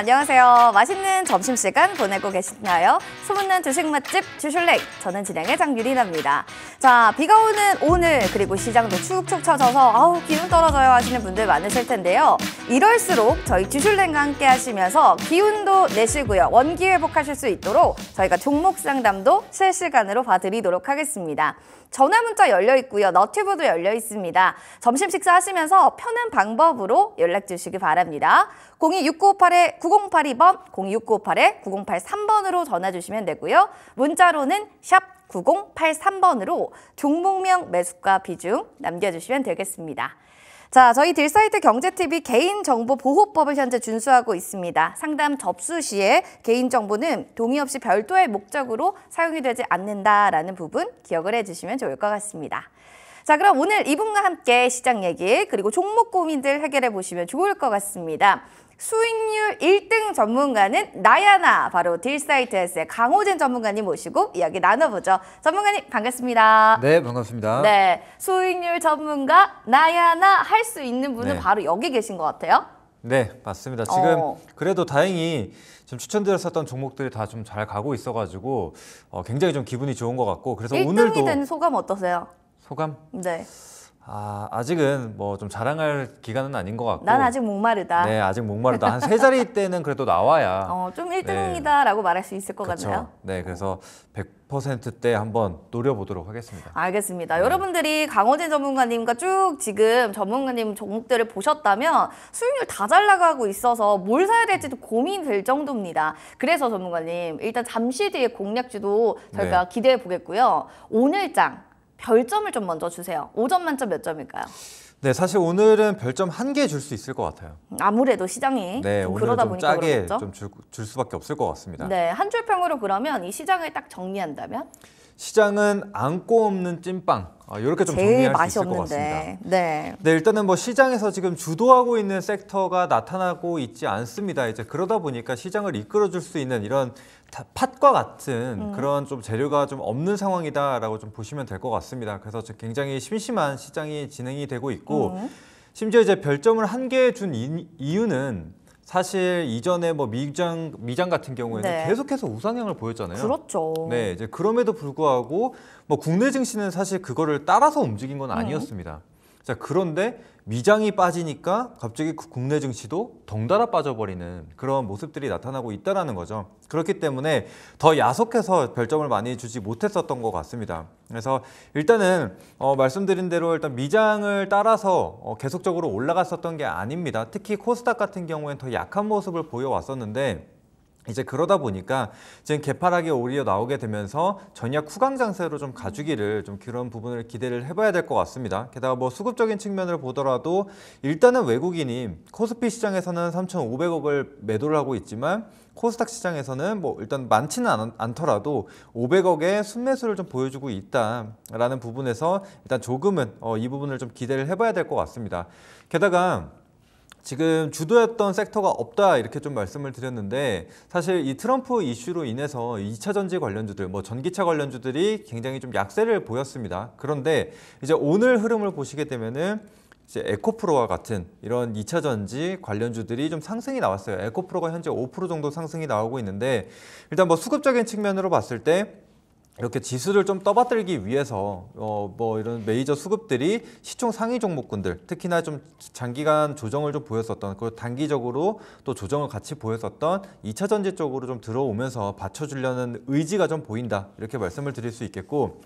안녕하세요. 맛있는 점심시간 보내고 계신가요? 소문난 주식 맛집 주슐렉. 저는 진행의 장유리나입니다. 자, 비가 오는 오늘 그리고 시장도 축축 처져서 아우 기운 떨어져요 하시는 분들 많으실 텐데요. 이럴수록 저희 주슐렉과 함께 하시면서 기운도 내시고요. 원기 회복하실 수 있도록 저희가 종목 상담도 실시간으로 봐드리도록 하겠습니다. 전화 문자 열려 있고요. 너튜브도 열려 있습니다. 점심 식사 하시면서 편한 방법으로 연락 주시기 바랍니다. 026958-9082번, 026958-9083번으로 전화 주시면 되고요. 문자로는 샵 9083번으로 종목명 매수가 비중 남겨주시면 되겠습니다. 자, 저희 딜사이트 경제TV 개인정보보호법을 현재 준수하고 있습니다. 상담 접수 시에 개인정보는 동의 없이 별도의 목적으로 사용이 되지 않는다라는 부분 기억을 해주시면 좋을 것 같습니다. 자, 그럼 오늘 이분과 함께 시장 얘기 그리고 종목 고민들 해결해 보시면 좋을 것 같습니다. 수익률 1등 전문가는 나야나 바로 딜사이트에스의 강호진 전문가님 모시고 이야기 나눠보죠. 전문가님 반갑습니다. 네, 반갑습니다. 네, 수익률 전문가 나야나 할 수 있는 분은 네. 바로 여기 계신 것 같아요. 네, 맞습니다. 지금 어. 그래도 다행히 좀 추천드렸었던 종목들이 다 좀 잘 가고 있어가지고 어, 굉장히 좀 기분이 좋은 것 같고 그래서 1등이 오늘도 된 소감 어떠세요? 소감 네, 아, 아직은 뭐 좀 자랑할 기간은 아닌 것 같고 난 아직 목마르다. 네, 아직 목마르다. 한 세 자리 때는 그래도 나와야 어, 좀 1등이다라고 말할 수 있을 것 그쵸. 같나요? 네, 그래서 100%대 한번 노려보도록 하겠습니다. 알겠습니다. 네. 여러분들이 강호진 전문가님과 쭉 지금 전문가님 종목들을 보셨다면 수익률 다 잘 나가고 있어서 뭘 사야 될지도 고민이 될 정도입니다. 그래서 전문가님 일단 잠시 뒤에 공략주도 저희가 네. 기대해 보겠고요. 오늘장 별점을 좀 먼저 주세요. 5점 만점 몇 점일까요? 네, 사실 오늘은 별점 한 개 줄 수 있을 것 같아요. 아무래도 시장이 네, 좀 그러다 좀 보니까 짜게. 좀 줄 줄 수밖에 없을 것 같습니다. 네, 한 줄 평으로 그러면 이 시장을 딱 정리한다면 시장은 안고 없는 찐빵 이렇게 좀 제일 정리할 수 있을 것 같습니다. 없는데. 네. 네, 일단은 뭐 시장에서 지금 주도하고 있는 섹터가 나타나고 있지 않습니다. 이제 그러다 보니까 시장을 이끌어줄 수 있는 이런 다- 팥과 같은 음. 그런 좀 재료가 좀 없는 상황이다라고 좀 보시면 될 것 같습니다. 그래서 좀 굉장히 심심한 시장이 진행이 되고 있고 음. 심지어 이제 별점을 한 개 준 이유는 사실 이전에 뭐 미장 미장 같은 경우에는 네. 계속해서 우상향을 보였잖아요. 그렇죠. 네, 이제 그럼에도 불구하고 뭐 국내 증시는 사실 그거를 따라서 움직인 건 아니었습니다. 자, 그런데 미장이 빠지니까 갑자기 그 국내 증시도 덩달아 빠져버리는 그런 모습들이 나타나고 있다라는 거죠. 그렇기 때문에 더 야속해서 별점을 많이 주지 못했었던 것 같습니다. 그래서 일단은 어, 말씀드린 대로 일단 미장을 따라서 어, 계속적으로 올라갔었던 게 아닙니다. 특히 코스닥 같은 경우에는 더 약한 모습을 보여왔었는데 이제 그러다 보니까 지금 개파락이 오히려 나오게 되면서 전약 후강 장세로 좀 가주기를 좀 그런 부분을 기대를 해봐야 될 것 같습니다. 게다가 뭐 수급적인 측면을 보더라도 일단은 외국인이 코스피 시장에서는 3,500억을 매도를 하고 있지만 코스닥 시장에서는 뭐 일단 많지는 않, 않더라도 500억의 순매수를 좀 보여주고 있다라는 부분에서 일단 조금은 어, 이 부분을 좀 기대를 해봐야 될 것 같습니다. 게다가 지금 주도했던 섹터가 없다 이렇게 좀 말씀을 드렸는데 사실 이 트럼프 이슈로 인해서 2차 전지 관련주들 뭐 전기차 관련주들이 굉장히 좀 약세를 보였습니다. 그런데 이제 오늘 흐름을 보시게 되면은 이제 에코프로와 같은 이런 2차 전지 관련주들이 좀 상승이 나왔어요. 에코프로가 현재 5% 정도 상승이 나오고 있는데 일단 뭐 수급적인 측면으로 봤을 때 이렇게 지수를 좀 떠받들기 위해서 어 뭐 이런 메이저 수급들이 시총 상위 종목군들 특히나 좀 장기간 조정을 좀 보였었던 그리고 단기적으로 또 조정을 같이 보였었던 2차 전지 쪽으로 좀 들어오면서 받쳐주려는 의지가 좀 보인다 이렇게 말씀을 드릴 수 있겠고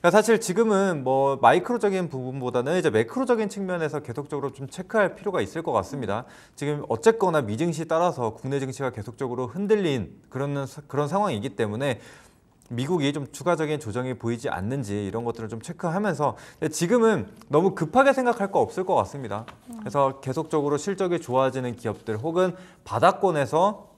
그러니까 사실 지금은 뭐 마이크로적인 부분보다는 이제 매크로적인 측면에서 계속적으로 좀 체크할 필요가 있을 것 같습니다. 지금 어쨌거나 미증시 따라서 국내 증시가 계속적으로 흔들린 그런 그런 상황이기 때문에 미국이 좀 추가적인 조정이 보이지 않는지 이런 것들을 좀 체크하면서 지금은 너무 급하게 생각할 거 없을 것 같습니다. 그래서 계속적으로 실적이 좋아지는 기업들 혹은 바닥권에서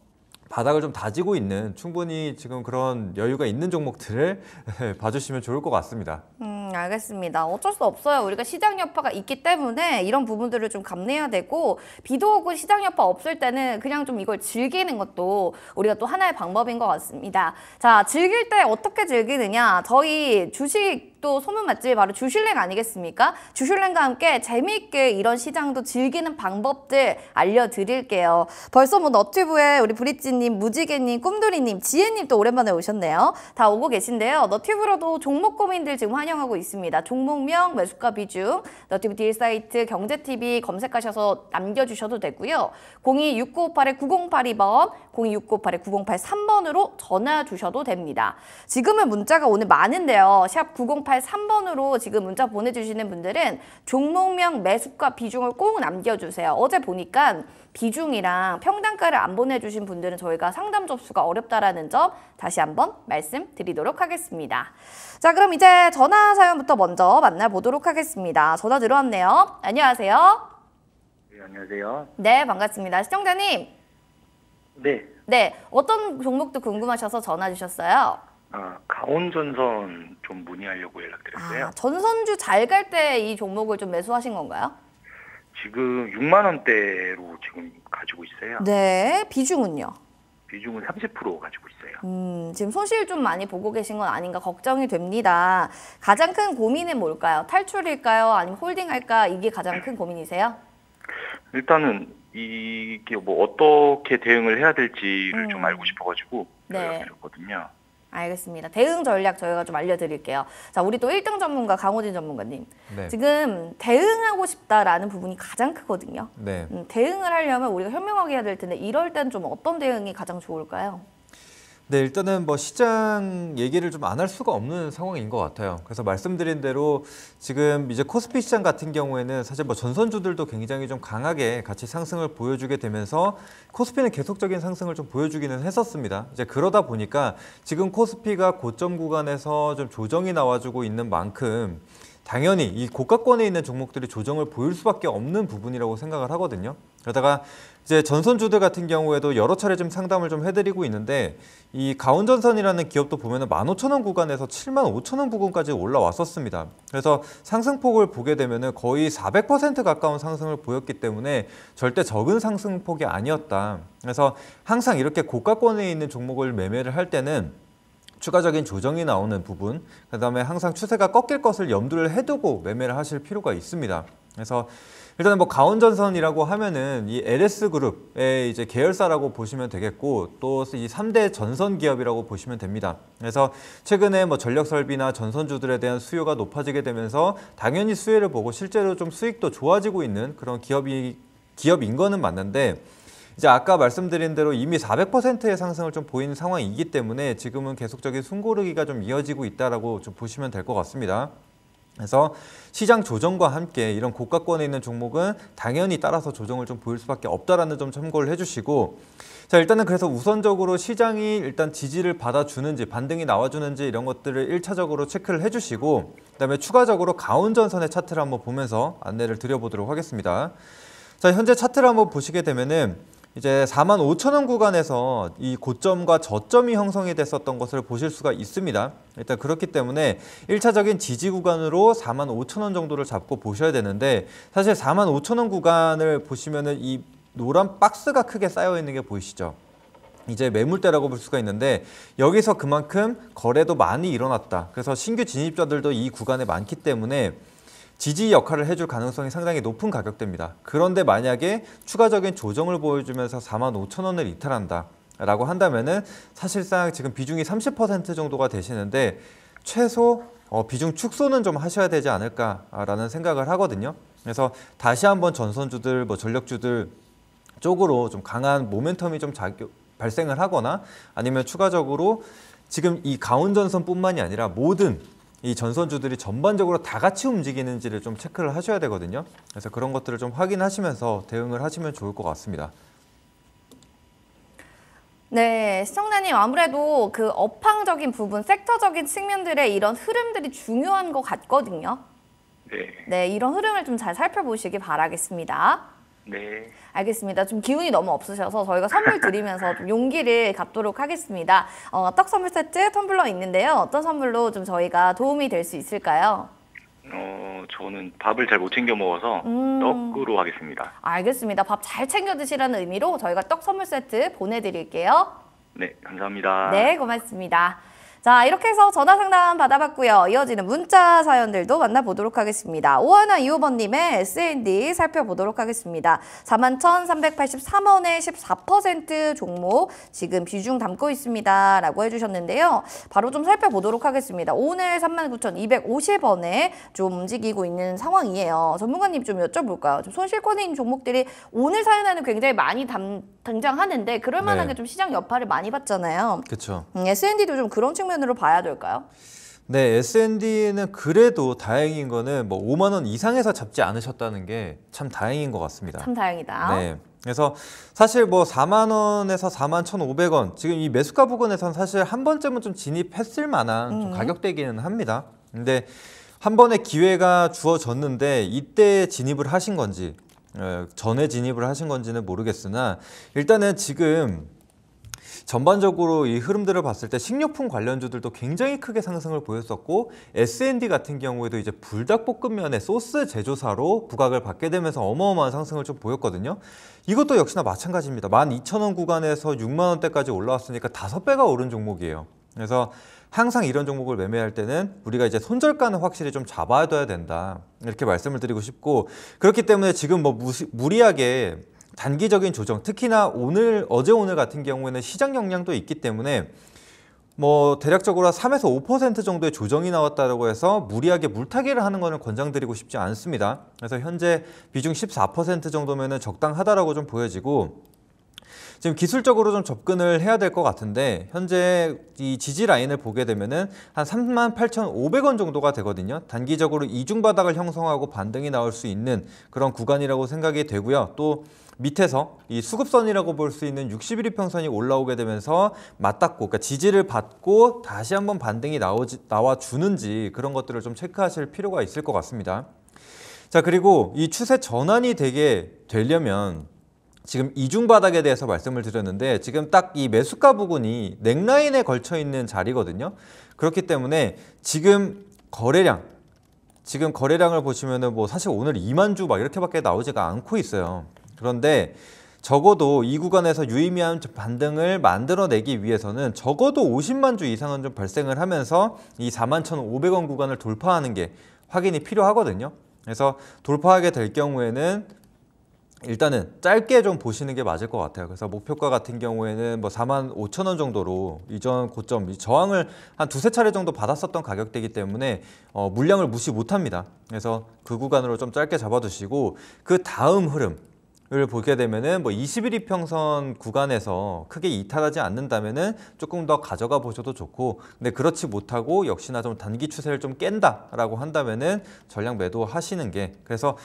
바닥을 좀 다지고 있는 충분히 지금 그런 여유가 있는 종목들을 봐주시면 좋을 것 같습니다. 음, 알겠습니다. 어쩔 수 없어요. 우리가 시장 여파가 있기 때문에 이런 부분들을 좀 감내해야 되고 비도 오고 시장 여파 없을 때는 그냥 좀 이걸 즐기는 것도 우리가 또 하나의 방법인 것 같습니다. 자, 즐길 때 어떻게 즐기느냐? 저희 주식 또 소문 맛집이 바로 주슐랭 아니겠습니까? 주슐랭과 함께 재미있게 이런 시장도 즐기는 방법들 알려드릴게요. 벌써 뭐 너튜브에 우리 브릿지님, 무지개님, 꿈돌이님, 지혜님 또 오랜만에 오셨네요. 다 오고 계신데요. 너튜브로도 종목 고민들 지금 환영하고 있습니다. 종목명, 매수가 비중, 너튜브 딜 사이트, 경제TV 검색하셔서 남겨주셔도 되고요. 026958-9082번, 026958-9083번으로 전화 주셔도 됩니다. 지금은 문자가 오늘 많은데요. 샵 9083번으로 지금 문자 보내주시는 분들은 종목명, 매수가 비중을 꼭 남겨주세요. 어제 보니까 비중이랑 평단가를 안 보내주신 분들은 저희가 상담 접수가 어렵다라는 점 다시 한번 말씀드리도록 하겠습니다. 자, 그럼 이제 전화 사연부터 먼저 만나보도록 하겠습니다. 전화 들어왔네요. 안녕하세요. 네, 안녕하세요. 네, 반갑습니다. 시청자님. 네, 네, 어떤 종목도 궁금하셔서 전화 주셨어요? 아, 강원 전선 좀 문의하려고 연락드렸어요. 아, 전선주 잘 갈 때 이 종목을 좀 매수하신 건가요? 지금 6만 원대로 지금 가지고 있어요. 네, 비중은요? 비중은 30% 가지고 있어요. 음, 지금 손실 좀 많이 보고 계신 건 아닌가 걱정이 됩니다. 가장 큰 고민은 뭘까요? 탈출일까요? 아니면 홀딩할까? 이게 가장 큰 고민이세요? 일단은 이게 뭐 어떻게 대응을 해야 될지를 음. 좀 알고 싶어가지고 네. 연락드렸거든요. 알겠습니다. 대응 전략 저희가 좀 알려드릴게요. 자, 우리 또 1등 전문가 강호진 전문가님. 네. 지금 대응하고 싶다라는 부분이 가장 크거든요. 네. 음, 대응을 하려면 우리가 현명하게 해야 될 텐데 이럴 땐 좀 어떤 대응이 가장 좋을까요? 네, 일단은 뭐 시장 얘기를 좀 안 할 수가 없는 상황인 것 같아요. 그래서 말씀드린 대로 지금 이제 코스피 시장 같은 경우에는 사실 뭐 전선주들도 굉장히 좀 강하게 같이 상승을 보여주게 되면서 코스피는 계속적인 상승을 좀 보여주기는 했었습니다. 이제 그러다 보니까 지금 코스피가 고점 구간에서 좀 조정이 나와주고 있는 만큼 당연히 이 고가권에 있는 종목들이 조정을 보일 수밖에 없는 부분이라고 생각을 하거든요. 그러다가 이제 전선주들 같은 경우에도 여러 차례 좀 상담을 좀 해드리고 있는데 이 가온전선이라는 기업도 보면은 15,000원 구간에서 75,000원 부근까지 올라왔었습니다. 그래서 상승폭을 보게 되면은 거의 400% 가까운 상승을 보였기 때문에 절대 적은 상승폭이 아니었다. 그래서 항상 이렇게 고가권에 있는 종목을 매매를 할 때는 추가적인 조정이 나오는 부분, 그다음에 항상 추세가 꺾일 것을 염두를 해두고 매매를 하실 필요가 있습니다. 그래서 일단은 뭐 가온전선이라고 하면은 이 LS 그룹의 이제 계열사라고 보시면 되겠고 또 이 3대 전선 기업이라고 보시면 됩니다. 그래서 최근에 뭐 전력 설비나 전선주들에 대한 수요가 높아지게 되면서 당연히 수혜를 보고 실제로 좀 수익도 좋아지고 있는 그런 기업이 기업인 거는 맞는데 이제 아까 말씀드린 대로 이미 400%의 상승을 좀 보이는 상황이기 때문에 지금은 계속적인 숨고르기가 좀 이어지고 있다라고 좀 보시면 될 것 같습니다. 그래서 시장 조정과 함께 이런 고가권에 있는 종목은 당연히 따라서 조정을 좀 보일 수밖에 없다라는 점 참고를 해주시고 자 일단은 그래서 우선적으로 시장이 일단 지지를 받아주는지 반등이 나와주는지 이런 것들을 1차적으로 체크를 해주시고 그다음에 추가적으로 가운전선의 차트를 한번 보면서 안내를 드려보도록 하겠습니다. 자 현재 차트를 한번 보시게 되면은 이제 4만 5천 원 구간에서 이 고점과 저점이 형성이 됐었던 것을 보실 수가 있습니다. 일단 그렇기 때문에 1차적인 지지 구간으로 4만 5천 원 정도를 잡고 보셔야 되는데 사실 4만 5천 원 구간을 보시면은 이 노란 박스가 크게 쌓여 있는 게 보이시죠? 이제 매물대라고 볼 수가 있는데 여기서 그만큼 거래도 많이 일어났다. 그래서 신규 진입자들도 이 구간에 많기 때문에 지지 역할을 해줄 가능성이 상당히 높은 가격대입니다. 그런데 만약에 추가적인 조정을 보여주면서 4만 5천 원을 이탈한다. 라고 한다면은 사실상 지금 비중이 30% 정도가 되시는데 최소 어, 비중 축소는 좀 하셔야 되지 않을까라는 생각을 하거든요. 그래서 다시 한번 전선주들, 뭐 전력주들 쪽으로 좀 강한 모멘텀이 좀 작용, 발생을 하거나 아니면 추가적으로 지금 이 가운전선뿐만이 아니라 모든 이 전선주들이 전반적으로 다 같이 움직이는지를 좀 체크를 하셔야 되거든요. 그래서 그런 것들을 좀 확인하시면서 대응을 하시면 좋을 것 같습니다. 네, 시청자님 아무래도 그 업황적인 부분, 섹터적인 측면들의 이런 흐름들이 중요한 것 같거든요. 네, 네, 이런 흐름을 좀 잘 살펴보시기 바라겠습니다. 네, 알겠습니다. 좀 기운이 너무 없으셔서 저희가 선물 드리면서 좀 용기를 갖도록 하겠습니다. 어, 떡 선물 세트 텀블러 있는데요. 어떤 선물로 좀 저희가 도움이 될 수 있을까요? 어, 저는 밥을 잘 못 챙겨 먹어서 음. 떡으로 하겠습니다. 알겠습니다. 밥 잘 챙겨 드시라는 의미로 저희가 떡 선물 세트 보내드릴게요. 네, 감사합니다. 네, 고맙습니다. 자, 이렇게 해서 전화 상담 받아봤고요. 이어지는 문자 사연들도 만나보도록 하겠습니다. 오하나 이호번님의 S&D 살펴보도록 하겠습니다. 41,383원의 14% 종목 지금 비중 담고 있습니다. 라고 해주셨는데요. 바로 좀 살펴보도록 하겠습니다. 오늘 39,250원에 좀 움직이고 있는 상황이에요. 전문가님 좀 여쭤볼까요? 좀 손실권에 있는 종목들이 오늘 사연에는 굉장히 많이 담, 등장하는데 그럴 만한 네. 게좀 시장 여파를 많이 받잖아요. 그렇죠. 음, S&D도 좀 그런 측면 으로 봐야 될까요? 네, S&D는 그래도 다행인 거는 뭐 5만 원 이상에서 잡지 않으셨다는 게 참 다행인 것 같습니다. 참 다행이다. 네. 그래서 사실 뭐 4만 원에서 4만 1,500원 지금 이 매수가 부근에선 사실 한 번쯤은 좀 진입했을 만한 좀 가격대기는 합니다. 근데 한 번의 기회가 주어졌는데 이때 진입을 하신 건지 어, 전에 진입을 하신 건지는 모르겠으나 일단은 지금 전반적으로 이 흐름들을 봤을 때 식료품 관련주들도 굉장히 크게 상승을 보였었고 S&D 같은 경우에도 이제 불닭볶음면의 소스 제조사로 부각을 받게 되면서 어마어마한 상승을 좀 보였거든요. 이것도 역시나 마찬가지입니다. 12,000원 구간에서 6만 원대까지 올라왔으니까 다섯 배가 오른 종목이에요. 그래서 항상 이런 종목을 매매할 때는 우리가 이제 손절가는 확실히 좀 잡아둬야 된다. 이렇게 말씀을 드리고 싶고 그렇기 때문에 지금 뭐 무시, 무리하게 단기적인 조정, 특히나 오늘 어제 오늘 같은 경우에는 시장 영향도 있기 때문에 뭐 대략적으로 3에서 5% 정도의 조정이 나왔다고 해서 무리하게 물타기를 하는 거는 권장드리고 싶지 않습니다. 그래서 현재 비중 14% 정도면은 적당하다라고 좀 보여지고 지금 기술적으로 좀 접근을 해야 될 것 같은데 현재 이 지지 라인을 보게 되면은 한 38,500원 정도가 되거든요. 단기적으로 이중 바닥을 형성하고 반등이 나올 수 있는 그런 구간이라고 생각이 되고요. 또 밑에서 이 수급선이라고 볼 수 있는 61일 평선이 올라오게 되면서 맞닿고 그러니까 지지를 받고 다시 한번 반등이 나오지 나와 주는지 그런 것들을 좀 체크하실 필요가 있을 것 같습니다. 자, 그리고 이 추세 전환이 되게 되려면 지금 이중 바닥에 대해서 말씀을 드렸는데 지금 딱 이 매수가 부분이 넥라인에 걸쳐 있는 자리거든요. 그렇기 때문에 지금 거래량 지금 거래량을 보시면은 뭐 사실 오늘 2만 주 막 이렇게밖에 나오지가 않고 있어요. 그런데 적어도 이 구간에서 유의미한 반등을 만들어내기 위해서는 적어도 50만 주 이상은 좀 발생을 하면서 이 41,500원 구간을 돌파하는 게 확인이 필요하거든요. 그래서 돌파하게 될 경우에는 일단은 짧게 좀 보시는 게 맞을 것 같아요. 그래서 목표가 같은 경우에는 뭐 4만 5천 원 정도로 이전 고점 이 저항을 한 두세 차례 정도 받았었던 가격대이기 때문에 어, 물량을 무시 못합니다. 그래서 그 구간으로 좀 짧게 잡아두시고 그 다음 흐름 을 보게 되면은 뭐 21 이평선 구간에서 크게 이탈하지 않는다면은 조금 더 가져가 보셔도 좋고 근데 그렇지 못하고 역시나 좀 단기 추세를 좀 깬다라고 한다면은 전량 매도 하시는 게 그래서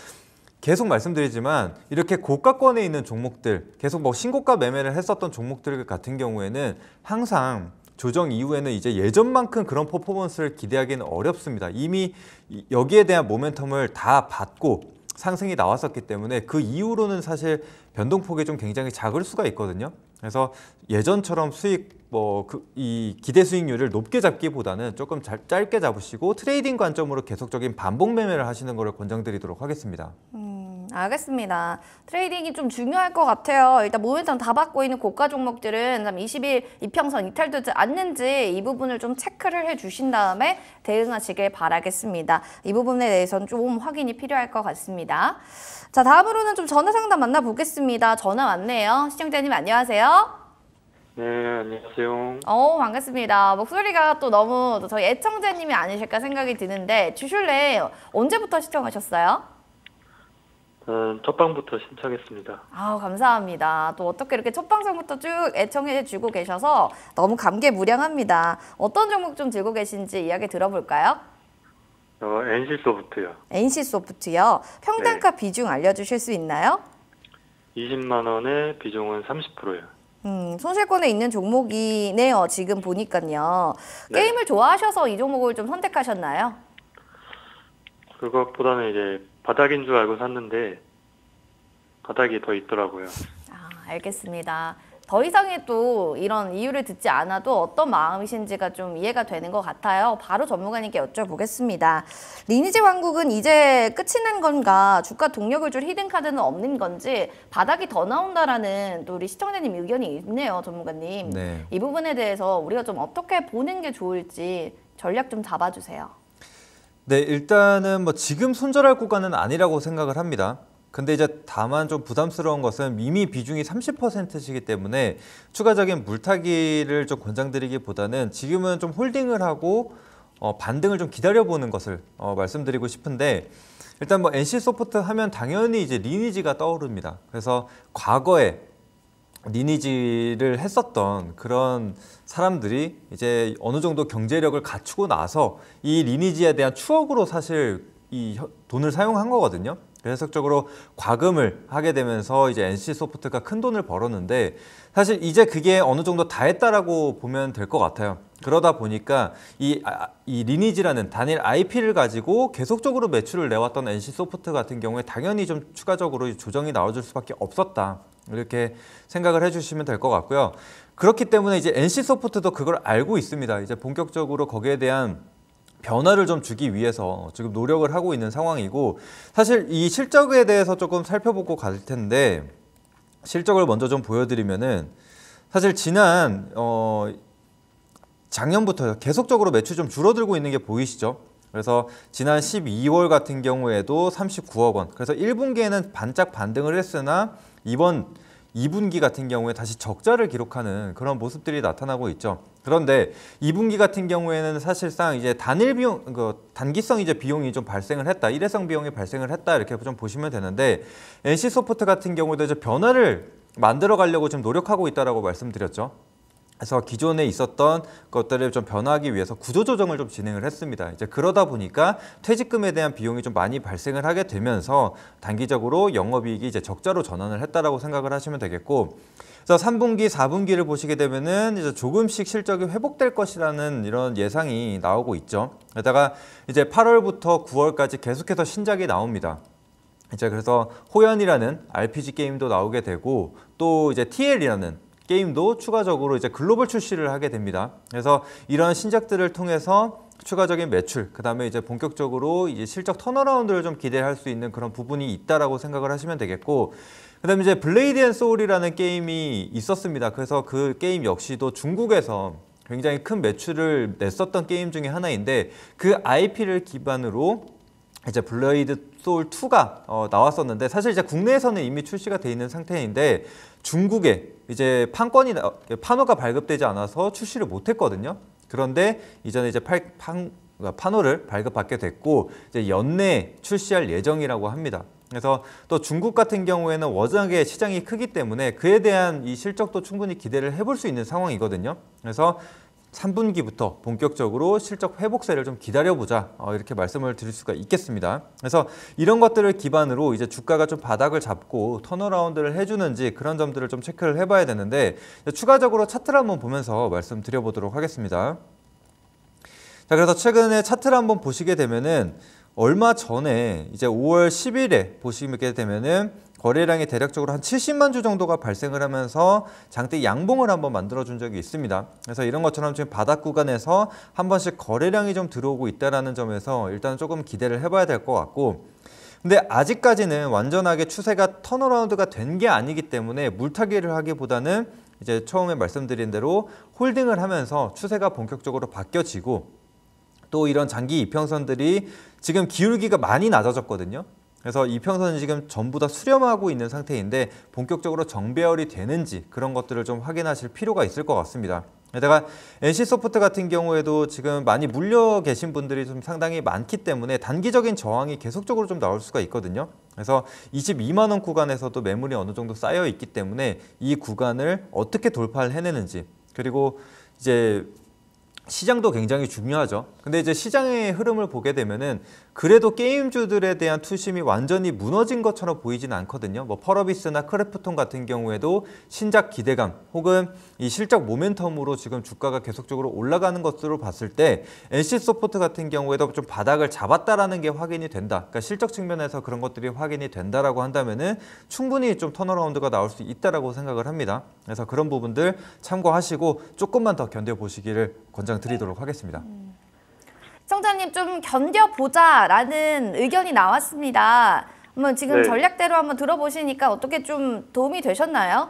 계속 말씀드리지만 이렇게 고가권에 있는 종목들 계속 뭐 신고가 매매를 했었던 종목들 같은 경우에는 항상 조정 이후에는 이제 예전만큼 그런 퍼포먼스를 기대하기는 어렵습니다. 이미 이- 여기에 대한 모멘텀을 다 받고 상승이 나왔었기 때문에 그 이후로는 사실 변동폭이 좀 굉장히 작을 수가 있거든요. 그래서 예전처럼 수익 뭐 이 기대 수익률을 높게 잡기보다는 조금 잘- 짧게 잡으시고 트레이딩 관점으로 계속적인 반복 매매를 하시는 것을 권장드리도록 하겠습니다. 음, 알겠습니다. 트레이딩이 좀 중요할 것 같아요. 일단 모멘텀 다 받고 있는 고가 종목들은 20일 이평선 이탈되지 않는지 이 부분을 좀 체크를 해 주신 다음에 대응하시길 바라겠습니다. 이 부분에 대해서는 좀 확인이 필요할 것 같습니다. 자, 다음으로는 좀 전화 상담 만나보겠습니다. 전화 왔네요. 시청자님 안녕하세요. 네, 안녕하세요. 어 반갑습니다. 목소리가 또 너무 또 저희 애청자님이 아니실까 생각이 드는데 주슐레 언제부터 시청하셨어요? 저는 첫 방부터 신청했습니다. 아 감사합니다. 또 어떻게 이렇게 첫 방송부터 쭉 애청해 주고 계셔서 너무 감개무량합니다. 어떤 종목 좀 들고 계신지 이야기 들어볼까요? 어, NC소프트요. NC 소프트요. 평단가 비중 알려주실 수 있나요? 20만 원에 비중은 30%예요. 음, 손실권에 있는 종목이네요. 지금 보니까요. 네. 게임을 좋아하셔서 이 종목을 좀 선택하셨나요? 그것보다는 이제 바닥인 줄 알고 샀는데 바닥이 더 있더라고요. 아, 알겠습니다. 더 이상의 또 이런 이유를 듣지 않아도 어떤 마음이신지가 좀 이해가 되는 것 같아요. 바로 전문가님께 여쭤보겠습니다. 리니지 왕국은 이제 끝이 난 건가? 주가 동력을 줄 히든 카드는 없는 건지 바닥이 더 나온다라는 또 우리 시청자님 의견이 있네요, 전문가님. 네. 이 부분에 대해서 우리가 좀 어떻게 보는 게 좋을지 전략 좀 잡아주세요. 네, 일단은 뭐 지금 손절할 구간은 아니라고 생각을 합니다. 근데 이제 다만 좀 부담스러운 것은 이미 비중이 30%시기 때문에 추가적인 물타기를 좀 권장드리기보다는 지금은 좀 홀딩을 하고 어, 반등을 좀 기다려보는 것을 어, 말씀드리고 싶은데 일단 뭐 NC 소프트 하면 당연히 이제 리니지가 떠오릅니다. 그래서 과거에 리니지를 했었던 그런 사람들이 이제 어느 정도 경제력을 갖추고 나서 이 리니지에 대한 추억으로 사실 이 혀- 돈을 사용한 거거든요. 계속적으로 과금을 하게 되면서 이제 NC 소프트가 큰 돈을 벌었는데 사실 이제 그게 어느 정도 다 했다라고 보면 될 것 같아요. 그러다 보니까 이, 아, 이 리니지라는 단일 IP를 가지고 계속적으로 매출을 내왔던 NC 소프트 같은 경우에 당연히 좀 추가적으로 조정이 나와줄 수밖에 없었다. 이렇게 생각을 해주시면 될 것 같고요. 그렇기 때문에 이제 NC 소프트도 그걸 알고 있습니다. 이제 본격적으로 거기에 대한 변화를 좀 주기 위해서 지금 노력을 하고 있는 상황이고 사실 이 실적에 대해서 조금 살펴보고 갈 텐데 실적을 먼저 좀 보여드리면은 사실 지난 어 작년부터 계속적으로 매출 좀 줄어들고 있는 게 보이시죠? 그래서 지난 12월 같은 경우에도 39억 원. 그래서 1분기에는 반짝 반등을 했으나 이번 2분기 같은 경우에 다시 적자를 기록하는 그런 모습들이 나타나고 있죠. 그런데 2분기 같은 경우에는 사실상 이제 단일 비용, 그 단기성 이제 비용이 좀 발생을 했다, 일회성 비용이 발생을 했다 이렇게 좀 보시면 되는데 NC 소프트 같은 경우도 이제 변화를 만들어 가려고 좀 노력하고 있다라고 말씀드렸죠. 그래서 기존에 있었던 것들을 좀 변화하기 위해서 구조조정을 좀 진행을 했습니다. 이제 그러다 보니까 퇴직금에 대한 비용이 좀 많이 발생을 하게 되면서 단기적으로 영업이익이 이제 적자로 전환을 했다라고 생각을 하시면 되겠고, 그래서 3분기, 4분기를 보시게 되면은 이제 조금씩 실적이 회복될 것이라는 이런 예상이 나오고 있죠. 게다가 이제 8월부터 9월까지 계속해서 신작이 나옵니다. 이제 그래서 호연이라는 RPG 게임도 나오게 되고 또 이제 TL이라는 게임도 추가적으로 이제 글로벌 출시를 하게 됩니다. 그래서 이런 신작들을 통해서 추가적인 매출, 그 다음에 이제 본격적으로 이제 실적 턴어라운드를 좀 기대할 수 있는 그런 부분이 있다라고 생각을 하시면 되겠고, 그 다음에 이제 블레이드 앤 소울이라는 게임이 있었습니다. 그래서 그 게임 역시도 중국에서 굉장히 큰 매출을 냈었던 게임 중에 하나인데 그 IP를 기반으로 이제 블레이드 소울 2가 어, 나왔었는데 사실 이제 국내에서는 이미 출시가 돼 있는 상태인데 중국에 이제 판권이 나- 판호가 발급되지 않아서 출시를 못했거든요. 그런데 이전에 이제 팔, 판, 판호를 발급받게 됐고 이제 연내 출시할 예정이라고 합니다. 그래서 또 중국 같은 경우에는 워낙에 시장이 크기 때문에 그에 대한 이 실적도 충분히 기대를 해볼 수 있는 상황이거든요. 그래서 3분기부터 본격적으로 실적 회복세를 좀 기다려보자 어, 이렇게 말씀을 드릴 수가 있겠습니다. 그래서 이런 것들을 기반으로 이제 주가가 좀 바닥을 잡고 턴어라운드를 해주는지 그런 점들을 좀 체크를 해봐야 되는데 추가적으로 차트를 한번 보면서 말씀드려보도록 하겠습니다. 자 그래서 최근에 차트를 한번 보시게 되면은 얼마 전에 이제 5월 10일에 보시게 되면은 거래량이 대략적으로 한 70만 주 정도가 발생을 하면서 장대 양봉을 한번 만들어 준 적이 있습니다. 그래서 이런 것처럼 지금 바닥 구간에서 한 번씩 거래량이 좀 들어오고 있다라는 점에서 일단 조금 기대를 해봐야 될 것 같고 근데 아직까지는 완전하게 추세가 턴어라운드가 된 게 아니기 때문에 물타기를 하기보다는 이제 처음에 말씀드린 대로 홀딩을 하면서 추세가 본격적으로 바뀌어지고 또 이런 장기 이평선들이 지금 기울기가 많이 낮아졌거든요. 그래서 이평선은 지금 전부 다 수렴하고 있는 상태인데 본격적으로 정배열이 되는지 그런 것들을 좀 확인하실 필요가 있을 것 같습니다. 게다가 NC소프트 같은 경우에도 지금 많이 물려 계신 분들이 좀 상당히 많기 때문에 단기적인 저항이 계속적으로 좀 나올 수가 있거든요. 그래서 22만 원 구간에서도 매물이 어느 정도 쌓여 있기 때문에 이 구간을 어떻게 돌파를 해내는지 그리고 이제 시장도 굉장히 중요하죠. 근데 이제 시장의 흐름을 보게 되면은 그래도 게임주들에 대한 투심이 완전히 무너진 것처럼 보이진 않거든요. 뭐 펄어비스나 크래프톤 같은 경우에도 신작 기대감 혹은 이 실적 모멘텀으로 지금 주가가 계속적으로 올라가는 것으로 봤을 때 NC 소프트 같은 경우에도 좀 바닥을 잡았다라는 게 확인이 된다. 그러니까 실적 측면에서 그런 것들이 확인이 된다라고 한다면은 충분히 좀 턴어라운드가 나올 수 있다라고 생각을 합니다. 그래서 그런 부분들 참고하시고 조금만 더 견뎌 보시기를 권장드리도록 하겠습니다. 시 청자님 좀 견뎌보자라는 의견이 나왔습니다. 한번 지금 네. 전략대로 한번 들어보시니까 어떻게 좀 도움이 되셨나요?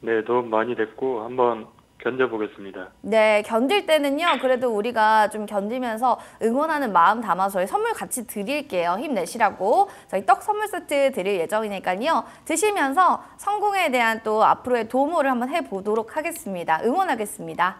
네, 도움 많이 됐고 한번 견뎌보겠습니다. 네, 견딜 때는요, 그래도 우리가 좀 견디면서 응원하는 마음 담아서 선물 같이 드릴게요. 힘내시라고. 저희 떡 선물 세트 드릴 예정이니까요. 드시면서 성공에 대한 또 앞으로의 도모를 한번 해보도록 하겠습니다. 응원하겠습니다.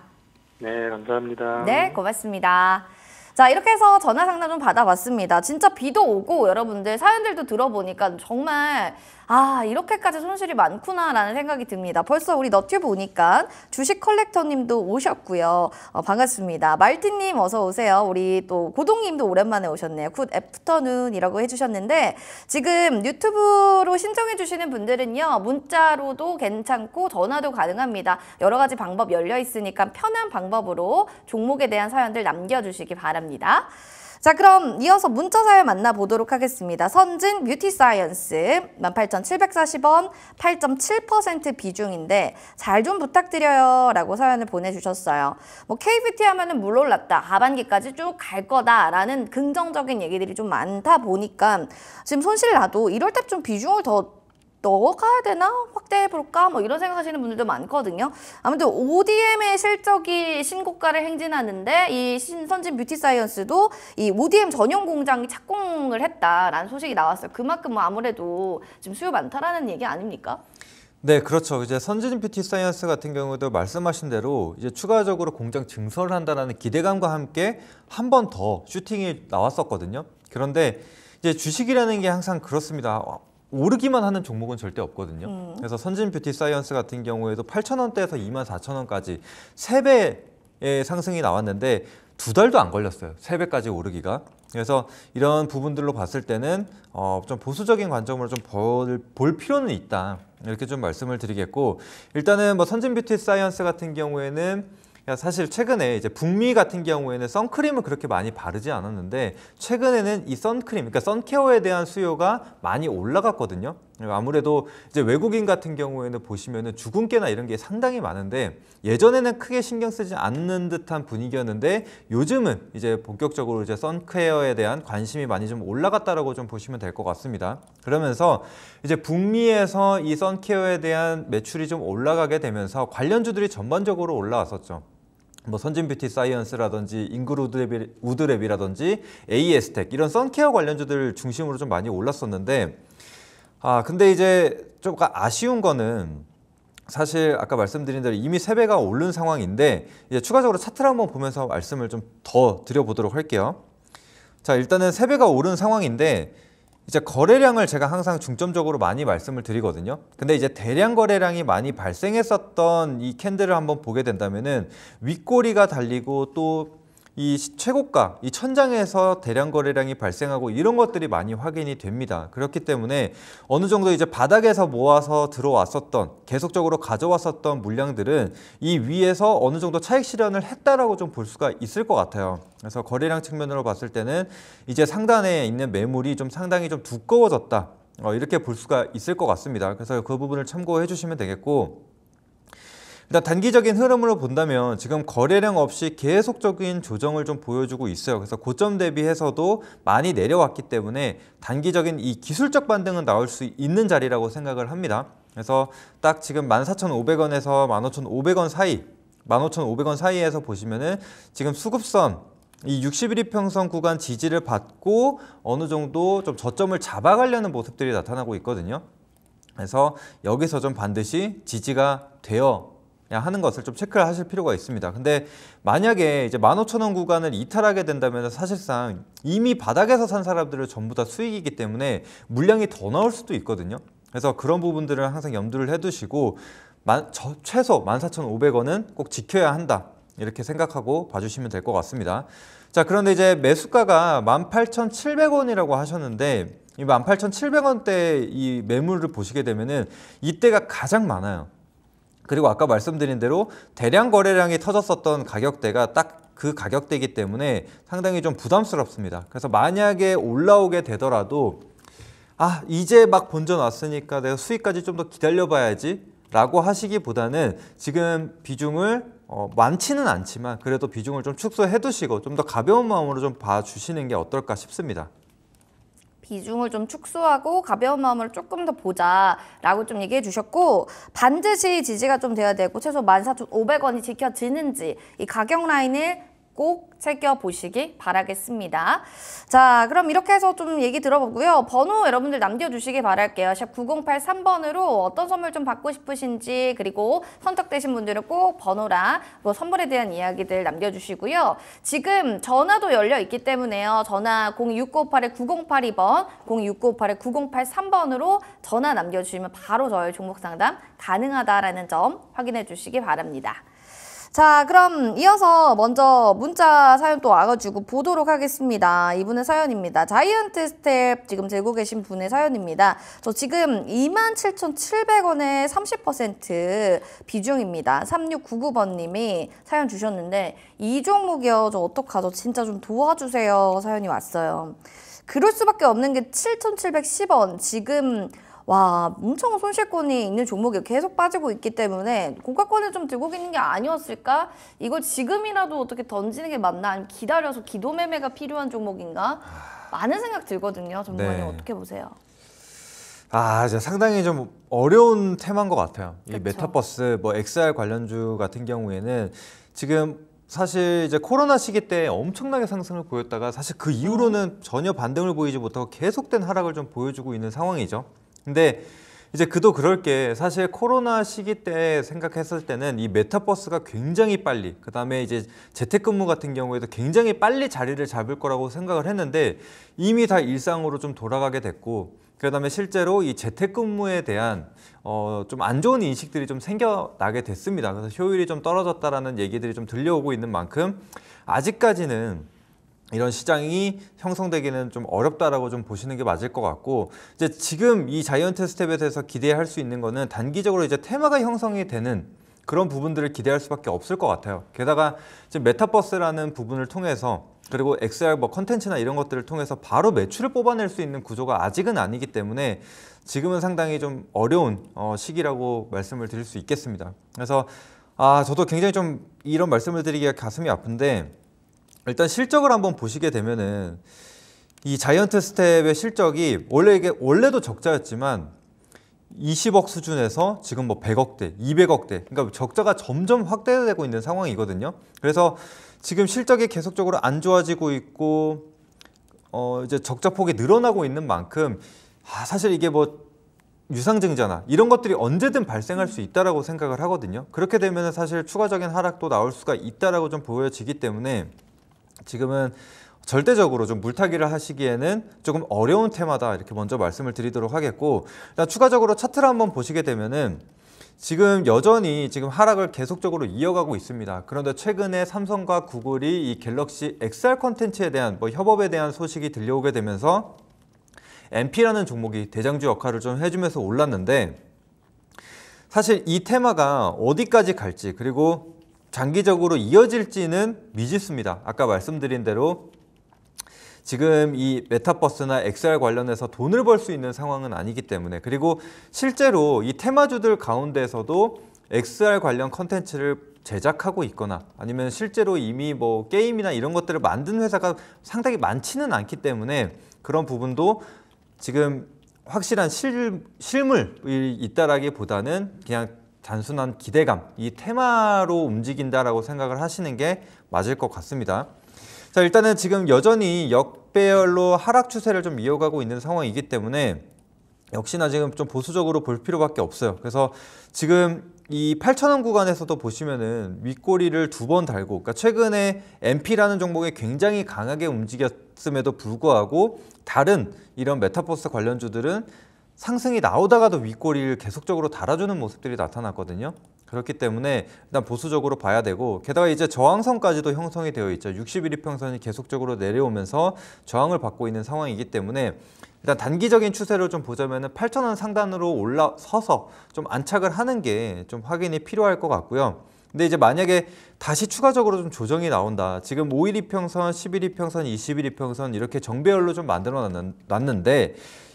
네, 감사합니다. 네, 고맙습니다. 자, 이렇게 해서 전화 상담 좀 받아봤습니다. 진짜 비도 오고 여러분들 사연들도 들어보니까 정말 아, 이렇게까지 손실이 많구나라는 생각이 듭니다. 벌써 우리 너튜브 오니까 주식 컬렉터님도 오셨고요. 어, 반갑습니다. 말티님 어서 오세요. 우리 또 고동님도 오랜만에 오셨네요. good afternoon이라고 해주셨는데 지금 유튜브로 신청해 주시는 분들은요. 문자로도 괜찮고 전화도 가능합니다. 여러 가지 방법 열려 있으니까 편한 방법으로 종목에 대한 사연들 남겨주시기 바랍니다. 자 그럼 이어서 문자 사연 만나보도록 하겠습니다. 선진 뷰티 사이언스 18,740원 8.7% 비중인데 잘 좀 부탁드려요 라고 사연을 보내주셨어요. 뭐 K뷰티 하면은 물 올랐다 하반기까지 쭉 갈 거다 라는 긍정적인 얘기들이 좀 많다 보니까 지금 손실 나도 이럴 때 좀 비중을 더 넣어가야 되나? 확대해볼까? 뭐 이런 생각하시는 분들도 많거든요. 아무튼 ODM의 실적이 신고가를 행진하는데 이 신선진 뷰티 사이언스도 이 ODM 전용 공장이 착공을 했다라는 소식이 나왔어요. 그만큼 뭐 아무래도 지금 수요 많다라는 얘기 아닙니까? 네, 그렇죠. 이제 선진 뷰티 사이언스 같은 경우도 말씀하신 대로 이제 추가적으로 공장 증설을 한다는 기대감과 함께 한 번 더 슈팅이 나왔었거든요. 그런데 이제 주식이라는 게 항상 그렇습니다. 어, 오르기만 하는 종목은 절대 없거든요. 그래서 선진 뷰티 사이언스 같은 경우에도 8,000원대에서 24,000원까지 세배의 상승이 나왔는데 두 달도 안 걸렸어요. 세배까지 오르기가. 그래서 이런 부분들로 봤을 때는 어, 좀 보수적인 관점으로 좀 볼 필요는 있다. 이렇게 좀 말씀을 드리겠고 일단은 뭐 선진 뷰티 사이언스 같은 경우에는 사실 최근에 이제 북미 같은 경우에는 선크림을 그렇게 많이 바르지 않았는데 최근에는 이 선크림, 그러니까 sun care에 대한 수요가 많이 올라갔거든요. 아무래도 이제 외국인 같은 경우에는 보시면은 주근깨나 이런 게 상당히 많은데 예전에는 크게 신경 쓰지 않는 듯한 분위기였는데 요즘은 이제 본격적으로 이제 sun care에 대한 관심이 많이 좀 올라갔다라고 좀 보시면 될 것 같습니다. 그러면서 이제 북미에서 이 sun care에 대한 매출이 좀 올라가게 되면서 관련주들이 전반적으로 올라왔었죠. 뭐 선진 뷰티 사이언스라든지 잉글우드랩이라든지 AS텍 이런 sun care 관련주들 중심으로 좀 많이 올랐었는데 아 근데 이제 좀 아쉬운 거는 사실 아까 말씀드린 대로 이미 세배가 오른 상황인데 이제 추가적으로 차트를 한번 보면서 말씀을 좀 더 드려보도록 할게요. 자 일단은 세배가 오른 상황인데 이제 거래량을 제가 항상 중점적으로 많이 말씀을 드리거든요. 근데 이제 대량 거래량이 많이 발생했었던 이 캔들을 한번 보게 된다면은 윗꼬리가 달리고 또 이 최고가, 이 천장에서 대량 거래량이 발생하고 이런 것들이 많이 확인이 됩니다. 그렇기 때문에 어느 정도 이제 바닥에서 모아서 들어왔었던 계속적으로 가져왔었던 물량들은 이 위에서 어느 정도 차익 실현을 했다라고 좀 볼 수가 있을 것 같아요. 그래서 거래량 측면으로 봤을 때는 이제 상단에 있는 매물이 좀 상당히 좀 두꺼워졌다. 어, 이렇게 볼 수가 있을 것 같습니다. 그래서 그 부분을 참고해 주시면 되겠고 일단 단기적인 흐름으로 본다면 지금 거래량 없이 계속적인 조정을 좀 보여주고 있어요. 그래서 고점 대비해서도 많이 내려왔기 때문에 단기적인 이 기술적 반등은 나올 수 있는 자리라고 생각을 합니다. 그래서 딱 지금 14,500원에서 15,500원 사이, 15,500원 사이에서 보시면은 지금 수급선 이 61일 평선 구간 지지를 받고 어느 정도 좀 저점을 잡아가려는 모습들이 나타나고 있거든요. 그래서 여기서 좀 반드시 지지가 되어 하는 것을 좀 체크를 하실 필요가 있습니다. 근데 만약에 이제 15,000원 구간을 이탈하게 된다면 사실상 이미 바닥에서 산 사람들은 전부 다 수익이기 때문에 물량이 더 나올 수도 있거든요. 그래서 그런 부분들을 항상 염두를 해두시고 최소 14,500원은 꼭 지켜야 한다. 이렇게 생각하고 봐주시면 될 것 같습니다. 자, 그런데 이제 매수가가 18,700원이라고 하셨는데 이 18,700원대 이 매물을 보시게 되면은 이때가 가장 많아요. 그리고 아까 말씀드린 대로 대량 거래량이 터졌었던 가격대가 딱 그 가격대이기 때문에 상당히 좀 부담스럽습니다. 그래서 만약에 올라오게 되더라도 아 이제 막 본전 왔으니까 내가 수익까지 좀 더 기다려 봐야지 라고 하시기보다는 지금 비중을 어, 많지는 않지만 그래도 비중을 좀 축소해 두시고 좀 더 가벼운 마음으로 좀 봐주시는 게 어떨까 싶습니다. 비중을 좀 축소하고 가벼운 마음으로 조금 더 보자라고 좀 얘기해 주셨고 반드시 지지가 좀 돼야 되고 최소 14,500원이 지켜지는지 이 가격 라인을 꼭 챙겨보시기 바라겠습니다. 자, 그럼 이렇게 해서 좀 얘기 들어보고요. 번호 여러분들 남겨주시기 바랄게요. 샵 9083번으로 어떤 선물 좀 받고 싶으신지 그리고 선택되신 분들은 꼭 번호랑 뭐 선물에 대한 이야기들 남겨주시고요. 지금 전화도 열려 있기 때문에요. 전화 06958-9082번, 06958-9083번으로 전화 남겨주시면 바로 저희 종목 상담 가능하다라는 점 확인해 주시기 바랍니다. 자, 그럼 이어서 먼저 문자 사연 또 와가지고 보도록 하겠습니다. 이분의 사연입니다. 자이언트 스텝 지금 들고 계신 분의 사연입니다. 저 지금 27,700원에 30% 비중입니다. 3699번님이 사연 주셨는데 이 종목이요. 저 어떡하죠? 진짜 좀 도와주세요. 사연이 왔어요. 그럴 수밖에 없는 게 7,710원. 지금 와 엄청 손실권이 있는 종목이 계속 빠지고 있기 때문에 고가권을 좀 들고 있는 게 아니었을까? 이걸 지금이라도 어떻게 던지는 게 맞나? 아니면 기다려서 기도 매매가 필요한 종목인가? 많은 생각 들거든요. 전문가님 네. 어떻게 보세요? 아, 이제 상당히 좀 어려운 테마인 것 같아요. 이 그쵸. 메타버스, 뭐 XR 관련주 같은 경우에는 지금 사실 이제 코로나 시기 때 엄청나게 상승을 보였다가 사실 그 이후로는 전혀 반등을 보이지 못하고 계속된 하락을 좀 보여주고 있는 상황이죠. 근데 이제 그도 그럴 게 사실 코로나 시기 때 생각했을 때는 이 메타버스가 굉장히 빨리 그다음에 이제 재택근무 같은 경우에도 굉장히 빨리 자리를 잡을 거라고 생각을 했는데 이미 다 일상으로 좀 돌아가게 됐고 그다음에 실제로 이 재택근무에 대한 어, 좀 안 좋은 인식들이 좀 생겨나게 됐습니다. 그래서 효율이 좀 떨어졌다라는 얘기들이 좀 들려오고 있는 만큼 아직까지는 이런 시장이 형성되기는 좀 어렵다라고 좀 보시는 게 맞을 것 같고 이제 지금 이 자이언트 스텝에 대해서 기대할 수 있는 거는 단기적으로 이제 테마가 형성이 되는 그런 부분들을 기대할 수밖에 없을 것 같아요. 게다가 지금 메타버스라는 부분을 통해서 그리고 XR 뭐 컨텐츠나 이런 것들을 통해서 바로 매출을 뽑아낼 수 있는 구조가 아직은 아니기 때문에 지금은 상당히 좀 어려운 어, 시기라고 말씀을 드릴 수 있겠습니다. 그래서 아 저도 굉장히 좀 이런 말씀을 드리기가 가슴이 아픈데 일단 실적을 한번 보시게 되면은 이 자이언트 스텝의 실적이 원래 이게 원래도 적자였지만 20억 수준에서 지금 뭐 100억대, 200억대, 그러니까 적자가 점점 확대되고 있는 상황이거든요. 그래서 지금 실적이 계속적으로 안 좋아지고 있고 어 이제 적자 폭이 늘어나고 있는 만큼 아 사실 이게 뭐 유상증자나 이런 것들이 언제든 발생할 수 있다라고 생각을 하거든요. 그렇게 되면 사실 추가적인 하락도 나올 수가 있다라고 좀 보여지기 때문에 지금은 절대적으로 좀 물타기를 하시기에는 조금 어려운 테마다 이렇게 먼저 말씀을 드리도록 하겠고 추가적으로 차트를 한번 보시게 되면은 지금 여전히 지금 하락을 계속적으로 이어가고 있습니다. 그런데 최근에 삼성과 구글이 이 갤럭시 XR 콘텐츠에 대한 뭐 협업에 대한 소식이 들려오게 되면서 MP라는 종목이 대장주 역할을 좀 해주면서 올랐는데 사실 이 테마가 어디까지 갈지 그리고 장기적으로 이어질지는 미지수입니다. 아까 말씀드린 대로 지금 이 메타버스나 XR 관련해서 돈을 벌 수 있는 상황은 아니기 때문에 그리고 실제로 이 테마주들 가운데서도 XR 관련 컨텐츠를 제작하고 있거나 아니면 실제로 이미 뭐 게임이나 이런 것들을 만든 회사가 상당히 많지는 않기 때문에 그런 부분도 지금 확실한 실, 실물이 있다라기보다는 그냥 단순한 기대감, 이 테마로 움직인다라고 생각을 하시는 게 맞을 것 같습니다. 자, 일단은 지금 여전히 역배열로 하락 추세를 좀 이어가고 있는 상황이기 때문에 역시나 지금 좀 보수적으로 볼 필요밖에 없어요. 그래서 지금 이 8,000원 구간에서도 보시면은 윗꼬리를 두 번 달고, 그러니까 최근에 MP라는 종목이 굉장히 강하게 움직였음에도 불구하고 다른 이런 메타버스 관련주들은 상승이 나오다가도 윗꼬리를 계속적으로 달아주는 모습들이 나타났거든요. 그렇기 때문에 일단 보수적으로 봐야 되고 게다가 이제 저항선까지도 형성이 되어 있죠. 61일 평선이 계속적으로 내려오면서 저항을 받고 있는 상황이기 때문에 일단 단기적인 추세를 좀 보자면 은 8,000원 상단으로 올라서서 좀 안착을 하는 게 좀 확인이 필요할 것 같고요. 근데 이제 만약에 다시 추가적으로 좀 조정이 나온다. 지금 5일 이평선, 11일 이평선, 20일 이평선 이렇게 정배열로 좀 만들어 놨는- 놨는데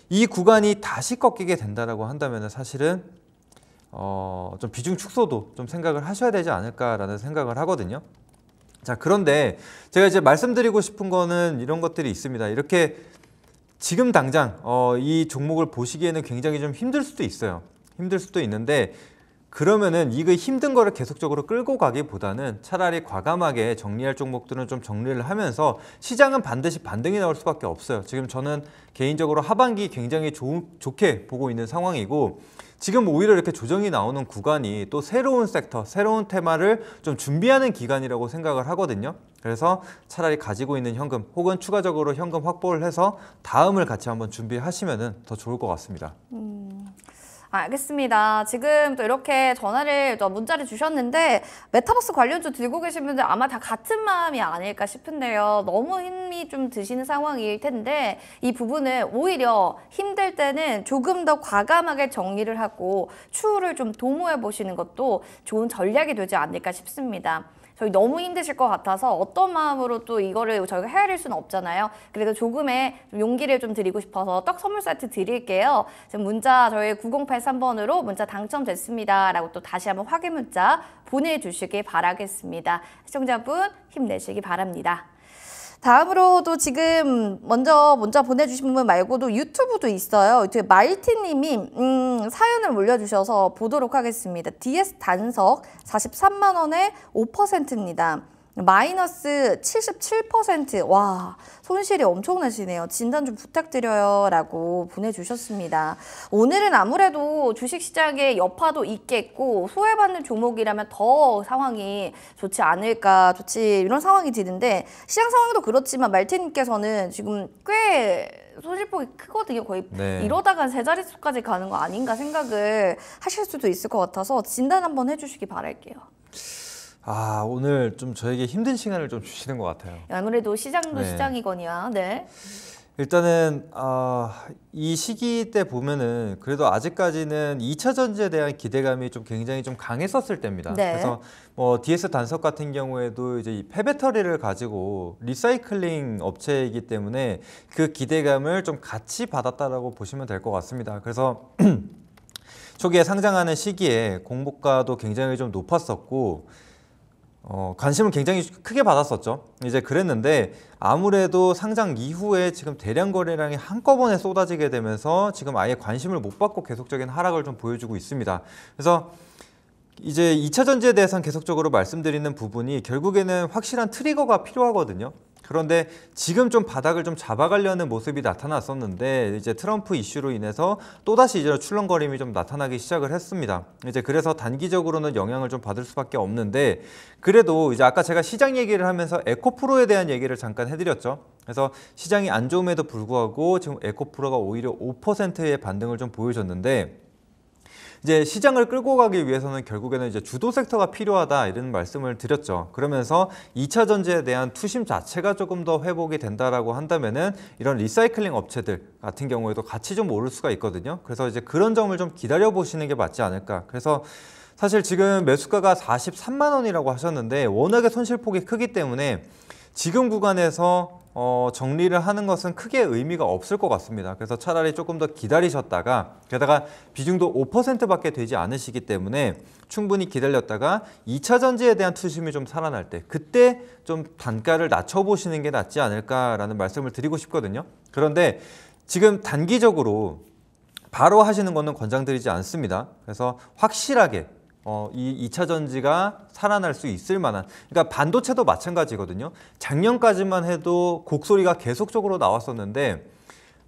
이 구간이 다시 꺾이게 된다라고 한다면 사실은 어, 좀 비중 축소도 좀 생각을 하셔야 되지 않을까라는 생각을 하거든요. 자, 그런데 제가 이제 말씀드리고 싶은 거는 이런 것들이 있습니다. 이렇게 지금 당장 어, 이 종목을 보시기에는 굉장히 좀 힘들 수도 있어요. 힘들 수도 있는데 그러면은 이거 힘든 거를 계속적으로 끌고 가기보다는 차라리 과감하게 정리할 종목들은 좀 정리를 하면서 시장은 반드시 반등이 나올 수밖에 없어요. 지금 저는 개인적으로 하반기 굉장히 좋, 좋게 보고 있는 상황이고 지금 오히려 이렇게 조정이 나오는 구간이 또 새로운 섹터, 새로운 테마를 좀 준비하는 기간이라고 생각을 하거든요. 그래서 차라리 가지고 있는 현금 혹은 추가적으로 현금 확보를 해서 다음을 같이 한번 준비하시면 더 좋을 것 같습니다. 알겠습니다. 지금 또 이렇게 전화를 또 문자를 주셨는데 메타버스 관련주 들고 계신 분들 아마 다 같은 마음이 아닐까 싶은데요. 너무 힘이 좀 드시는 상황일 텐데 이 부분은 오히려 힘들 때는 조금 더 과감하게 정리를 하고 추후를 좀 도모해 보시는 것도 좋은 전략이 되지 않을까 싶습니다. 저희 너무 힘드실 것 같아서 어떤 마음으로 또 이거를 저희가 헤아릴 수는 없잖아요. 그래도 조금의 좀 용기를 좀 드리고 싶어서 떡 선물 세트 드릴게요. 지금 문자 저희 9083번으로 문자 당첨됐습니다. 라고 또 다시 한번 확인 문자 보내주시길 바라겠습니다. 시청자분 힘내시기 바랍니다. 다음으로도 지금 먼저 문자 보내주신 분 말고도 유튜브도 있어요. 유튜브에 말티님이 음, 사연을 올려주셔서 보도록 하겠습니다. DS 단석 43만 원에 5%입니다. 마이너스 77%. 와, 손실이 엄청나시네요. 진단 좀 부탁드려요. 라고 보내주셨습니다. 오늘은 아무래도 주식시장에 여파도 있겠고, 소외받는 종목이라면 더 상황이 좋지 않을까, 좋지, 이런 상황이 드는데, 시장 상황도 그렇지만 말티님께서는 지금 꽤 손실폭이 크거든요. 거의 네. 이러다가 세 자릿수까지 가는 거 아닌가 생각을 하실 수도 있을 것 같아서 진단 한번 해주시기 바랄게요. 아 오늘 좀 저에게 힘든 시간을 좀 주시는 것 같아요. 아무래도 시장도 네. 시장이거니와 네. 일단은 아, 이 시기 때 보면은 그래도 아직까지는 2차 전지에 대한 기대감이 좀 굉장히 좀 강했었을 때입니다. 네. 그래서 뭐 DS 단석 같은 경우에도 이제 이 폐배터리를 가지고 리사이클링 업체이기 때문에 그 기대감을 좀 같이 받았다라고 보시면 될 것 같습니다. 그래서 초기에 상장하는 시기에 공모가도 굉장히 좀 높았었고 어, 관심을 굉장히 크게 받았었죠. 이제 그랬는데 아무래도 상장 이후에 지금 대량 거래량이 한꺼번에 쏟아지게 되면서 지금 아예 관심을 못 받고 계속적인 하락을 좀 보여주고 있습니다. 그래서 이제 2차 전지에 대해서는 계속적으로 말씀드리는 부분이 결국에는 확실한 트리거가 필요하거든요. 그런데 지금 좀 바닥을 좀 잡아가려는 모습이 나타났었는데 이제 트럼프 이슈로 인해서 또다시 이제 출렁거림이 좀 나타나기 시작을 했습니다. 이제 그래서 단기적으로는 영향을 좀 받을 수밖에 없는데 그래도 이제 아까 제가 시장 얘기를 하면서 에코프로에 대한 얘기를 잠깐 해드렸죠. 그래서 시장이 안 좋음에도 불구하고 지금 에코프로가 오히려 5%의 반등을 좀 보여줬는데 이제 시장을 끌고 가기 위해서는 결국에는 이제 주도 섹터가 필요하다 이런 말씀을 드렸죠. 그러면서 2차 전지에 대한 투심 자체가 조금 더 회복이 된다라고 한다면은 이런 리사이클링 업체들 같은 경우에도 같이 좀 오를 수가 있거든요. 그래서 이제 그런 점을 좀 기다려 보시는 게 맞지 않을까. 그래서 사실 지금 매수가가 43만 원이라고 하셨는데 워낙에 손실폭이 크기 때문에 지금 구간에서 어, 정리를 하는 것은 크게 의미가 없을 것 같습니다. 그래서 차라리 조금 더 기다리셨다가 게다가 비중도 5%밖에 되지 않으시기 때문에 충분히 기다렸다가 2차 전지에 대한 투심이 좀 살아날 때 그때 좀 단가를 낮춰보시는 게 낫지 않을까라는 말씀을 드리고 싶거든요. 그런데 지금 단기적으로 바로 하시는 거는 권장드리지 않습니다. 그래서 확실하게 어, 이 2차 전지가 살아날 수 있을 만한 그러니까 반도체도 마찬가지거든요. 작년까지만 해도 곡소리가 계속적으로 나왔었는데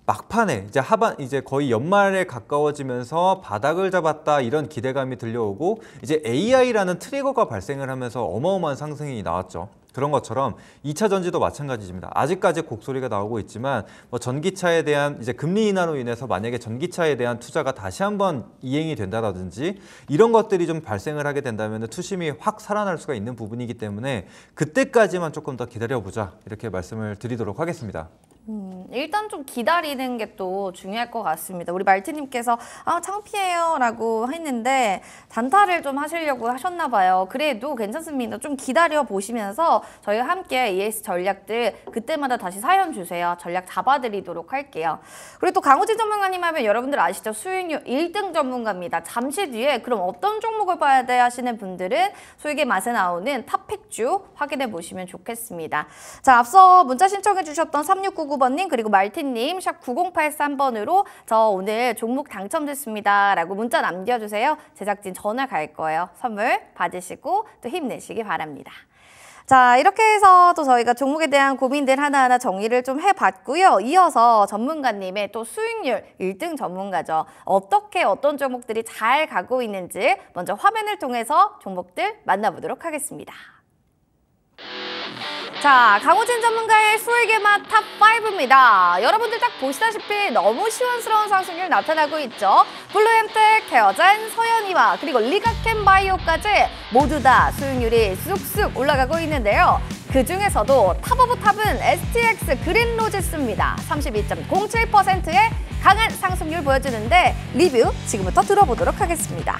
막판에 이제 하반 이제 거의 연말에 가까워지면서 바닥을 잡았다 이런 기대감이 들려오고 이제 AI라는 트리거가 발생을 하면서 어마어마한 상승이 나왔죠. 그런 것처럼 2차 전지도 마찬가지입니다. 아직까지 곡소리가 나오고 있지만 뭐 전기차에 대한 이제 금리 인하로 인해서 만약에 전기차에 대한 투자가 다시 한번 이행이 된다든지 이런 것들이 좀 발생을 하게 된다면 투심이 확 살아날 수가 있는 부분이기 때문에 그때까지만 조금 더 기다려보자 이렇게 말씀을 드리도록 하겠습니다. 음, 일단 좀 기다리는 게 또 중요할 것 같습니다. 우리 말티님께서 아 창피해요 라고 했는데 단타를 좀 하시려고 하셨나 봐요. 그래도 괜찮습니다. 좀 기다려 보시면서 저희와 함께 ES 전략들 그때마다 다시 사연 주세요. 전략 잡아드리도록 할게요. 그리고 또 강호진 전문가님 하면 여러분들 아시죠? 수익률 1등 전문가입니다. 잠시 뒤에 그럼 어떤 종목을 봐야 돼 하시는 분들은 수익의 맛에 나오는 탑픽주 확인해 보시면 좋겠습니다. 자 앞서 문자 신청해 주셨던 3699번님 그리고 말티님 샵 9083번으로 저 오늘 종목 당첨됐습니다 라고 문자 남겨주세요. 제작진 전화 갈 거예요. 선물 받으시고 또 힘내시기 바랍니다. 자, 이렇게 해서 또 저희가 종목에 대한 고민들 하나하나 정리를 좀 해봤고요. 이어서 전문가님의 또 수익률 1등 전문가죠. 어떻게 어떤 종목들이 잘 가고 있는지 먼저 화면을 통해서 종목들 만나보도록 하겠습니다. 자, 강호진 전문가의 수익의 맛 top 5입니다. 여러분들 딱 보시다시피 너무 시원스러운 상승률 나타나고 있죠. 블루엠텍, 케어젠, 서연이화 그리고 리가캠 바이오까지 모두 다 수익률이 쑥쑥 올라가고 있는데요. 그 중에서도 top of top은 STX 그린로지스입니다. 32.07%의 강한 상승률 보여주는데 리뷰 지금부터 들어보도록 하겠습니다.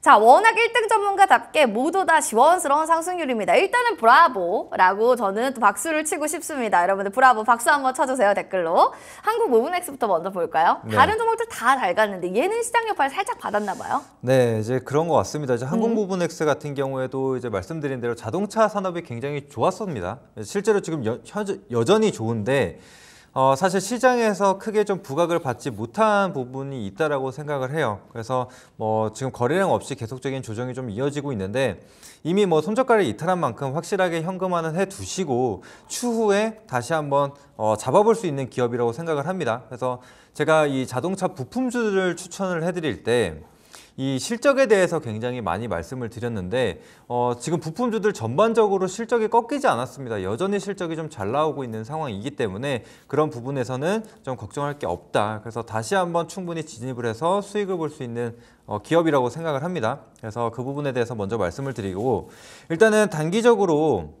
자, 워낙 1등 전문가답게 모두 다 시원스러운 상승률입니다. 일단은 브라보라고 저는 또 박수를 치고 싶습니다. 여러분들 브라보 박수 한번 쳐주세요, 댓글로. 한국 무브넥스부터 먼저 볼까요? 네. 다른 종목들 다 잘 갔는데 얘는 시장 여파를 살짝 받았나 봐요. 네, 이제 그런 것 같습니다. 이제 음. 항공부분엑스 같은 경우에도 이제 말씀드린 대로 자동차 산업이 굉장히 좋았습니다. 실제로 지금 여, 현- 여전히 좋은데 어, 사실 시장에서 크게 좀 부각을 받지 못한 부분이 있다라고 생각을 해요. 그래서 뭐 지금 거래량 없이 계속적인 조정이 좀 이어지고 있는데 이미 뭐 손절가를 이탈한 만큼 확실하게 현금화는 해 두시고 추후에 다시 한번 어, 잡아볼 수 있는 기업이라고 생각을 합니다. 그래서 제가 이 자동차 부품주를 추천을 해드릴 때 이 실적에 대해서 굉장히 많이 말씀을 드렸는데 어, 지금 부품주들 전반적으로 실적이 꺾이지 않았습니다. 여전히 실적이 좀 잘 나오고 있는 상황이기 때문에 그런 부분에서는 좀 걱정할 게 없다. 그래서 다시 한번 충분히 진입을 해서 수익을 볼 수 있는 어, 기업이라고 생각을 합니다. 그래서 그 부분에 대해서 먼저 말씀을 드리고 일단은 단기적으로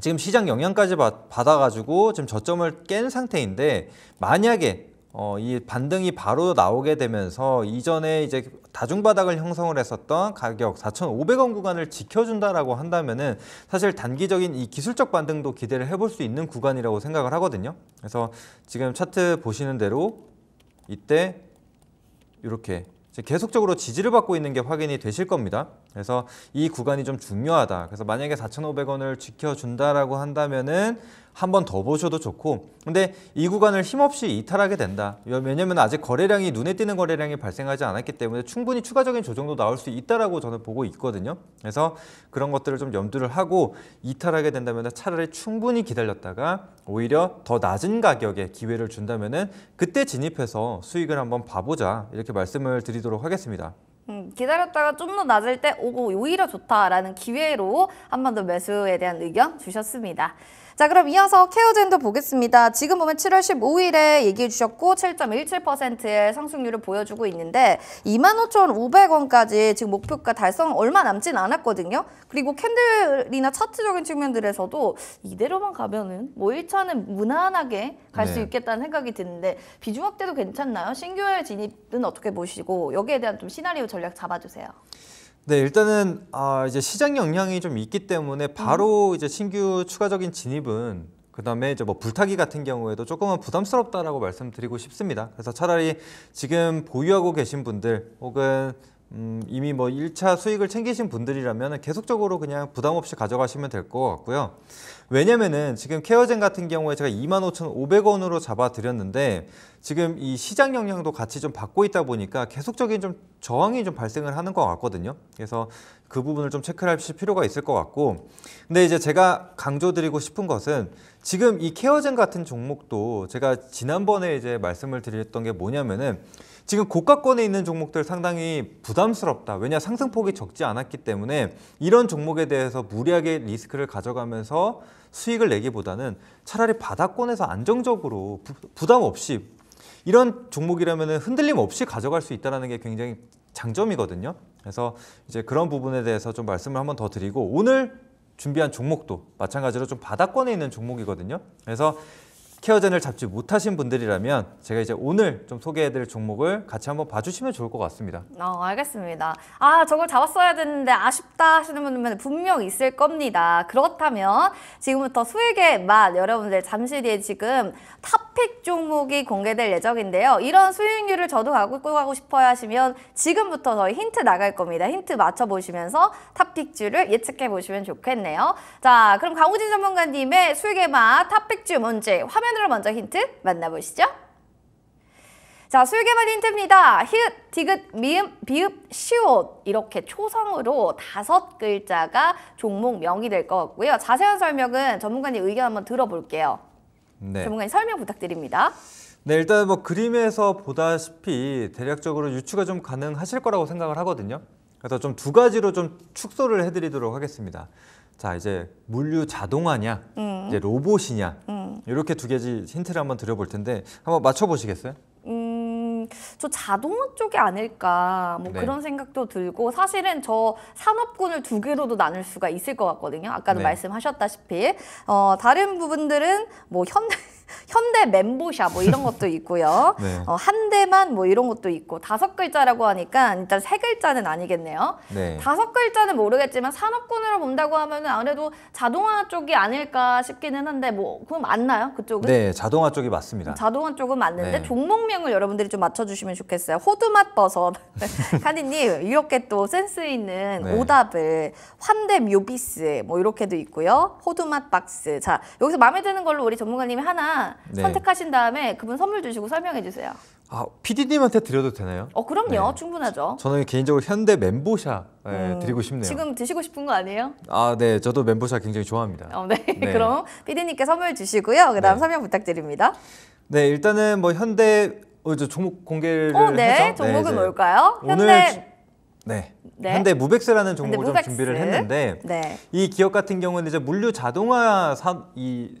지금 시장 영향까지 받- 받아가지고 지금 저점을 깬 상태인데 만약에 어, 이 반등이 바로 나오게 되면서 이전에 이제 다중바닥을 형성을 했었던 가격 4,500원 구간을 지켜준다라고 한다면은 사실 단기적인 이 기술적 반등도 기대를 해볼 수 있는 구간이라고 생각을 하거든요. 그래서 지금 차트 보시는 대로 이때 이렇게 계속적으로 지지를 받고 있는 게 확인이 되실 겁니다. 그래서 이 구간이 좀 중요하다. 그래서 만약에 4,500원을 지켜준다라고 한다면은 한 번 더 보셔도 좋고 근데 이 구간을 힘없이 이탈하게 된다. 왜냐면 아직 거래량이 눈에 띄는 거래량이 발생하지 않았기 때문에 충분히 추가적인 조정도 나올 수 있다라고 저는 보고 있거든요. 그래서 그런 것들을 좀 염두를 하고 이탈하게 된다면 차라리 충분히 기다렸다가 오히려 더 낮은 가격에 기회를 준다면은 그때 진입해서 수익을 한번 봐보자 이렇게 말씀을 드리도록 하겠습니다. 음, 기다렸다가 좀 더 낮을 때 오고 오히려 좋다라는 기회로 한 번 더 매수에 대한 의견 주셨습니다. 자 그럼 이어서 케어젠도 보겠습니다. 지금 보면 7월 15일에 얘기해 주셨고 7.17%의 상승률을 보여주고 있는데 25,500원까지 지금 목표가 달성 얼마 남진 않았거든요. 그리고 캔들이나 차트적인 측면들에서도 이대로만 가면은 뭐 1차는 무난하게 갈수 네. 있겠다는 생각이 드는데 비중 확대도 괜찮나요? 신규의 진입은 어떻게 보시고 여기에 대한 좀 시나리오 전략 잡아주세요. 네, 일단은 아, 이제 시장 영향이 좀 있기 때문에 바로 이제 신규 추가적인 진입은 그다음에 이제 뭐 불타기 같은 경우에도 조금은 부담스럽다라고 말씀드리고 싶습니다. 그래서 차라리 지금 보유하고 계신 분들 혹은 음, 이미 뭐 1차 수익을 챙기신 분들이라면 계속적으로 그냥 부담 없이 가져가시면 될 것 같고요. 왜냐면은 지금 케어젠 같은 경우에 제가 25,500원으로 잡아 드렸는데 지금 이 시장 영향도 같이 좀 받고 있다 보니까 계속적인 좀 저항이 좀 발생을 하는 것 같거든요. 그래서 그 부분을 좀 체크할 필요가 있을 것 같고 근데 이제 제가 강조드리고 싶은 것은 지금 이 케어젠 같은 종목도 제가 지난번에 이제 말씀을 드렸던 게 뭐냐면은 지금 고가권에 있는 종목들 상당히 부담스럽다. 왜냐 상승폭이 적지 않았기 때문에 이런 종목에 대해서 무리하게 리스크를 가져가면서 수익을 내기보다는 차라리 바닥권에서 안정적으로 부, 부담 없이 이런 종목이라면 흔들림 없이 가져갈 수 있다는 게 굉장히 장점이거든요. 그래서 이제 그런 부분에 대해서 좀 말씀을 한번 더 드리고 오늘 준비한 종목도 마찬가지로 좀 바닥권에 있는 종목이거든요. 그래서 케어젠을 잡지 못하신 분들이라면 제가 이제 오늘 좀 소개해드릴 종목을 같이 한번 봐주시면 좋을 것 같습니다. 어, 알겠습니다. 아, 저걸 잡았어야 됐는데 아쉽다 하시는 분들은 분명 있을 겁니다. 그렇다면 지금부터 수익의 맛 여러분들 잠시 뒤에 지금 top pick 종목이 공개될 예정인데요. 이런 수익률을 저도 갖고 가고 싶어야 하시면 지금부터 저희 힌트 나갈 겁니다. 힌트 맞춰보시면서 top pick주를 예측해 보시면 좋겠네요. 자, 그럼 강우진 전문가님의 수익의 맛 top pick주 문제 화면 으로 먼저 힌트 만나보시죠. 자, 수익의 맛 힌트입니다. 히읗, 디귿, 미음, 비읍, 시옷 이렇게 초성으로 다섯 글자가 종목 명이 될 것 같고요. 자세한 설명은 전문가님 의견 한번 들어볼게요. 네. 전문가님 설명 부탁드립니다. 네, 일단 뭐 그림에서 보다시피 대략적으로 유추가 좀 가능하실 거라고 생각을 하거든요. 그래서 좀 두 가지로 좀 축소를 해드리도록 하겠습니다. 자, 이제 물류 자동화냐, 음. 이제 로봇이냐, 음. 이렇게 두 가지 힌트를 한번 드려볼 텐데 한번 맞춰보시겠어요? 음, 저 자동화 쪽이 아닐까 뭐 네. 그런 생각도 들고 사실은 저 산업군을 두 개로도 나눌 수가 있을 것 같거든요. 아까도 네. 말씀하셨다시피 어, 다른 부분들은 뭐 현대 현대 멘보샤 뭐 이런 것도 있고요. 네. 어, 한 대만 뭐 이런 것도 있고 다섯 글자라고 하니까 일단 세 글자는 아니겠네요. 네. 다섯 글자는 모르겠지만 산업군으로 본다고 하면은 아무래도 자동화 쪽이 아닐까 싶기는 한데 뭐 그건 맞나요? 그쪽은? 네, 자동화 쪽이 맞습니다. 자동화 쪽은 맞는데 네. 종목명을 여러분들이 좀 맞춰주시면 좋겠어요. 호두맛 버섯. 카디님 이렇게 또 센스 있는 네. 오답을 환대 묘비스 뭐 이렇게도 있고요. 호두맛 박스. 자 여기서 마음에 드는 걸로 우리 전문가님이 하나 네. 선택하신 다음에 그분 선물 주시고 설명해 주세요. 아, PD님한테 드려도 되나요? 어 그럼요. 네. 충분하죠. 저는 개인적으로 현대 멘보샤 예, 음, 드리고 싶네요. 지금 드시고 싶은 거 아니에요? 아, 네, 저도 멘보샤 굉장히 좋아합니다. 어, 네. 네. 그럼 피디님께 선물 주시고요. 그다음 네. 설명 부탁드립니다. 네, 일단은 뭐 현대 어, 저 종목 공개를 어, 네. 하죠. 종목은 이제 뭘까요? 오늘 현대. 네. 네. 현대 무벡스라는 종목을 좀 무벡스. 준비를 했는데 네. 이 기업 같은 경우는 이제 물류 자동화 사, 이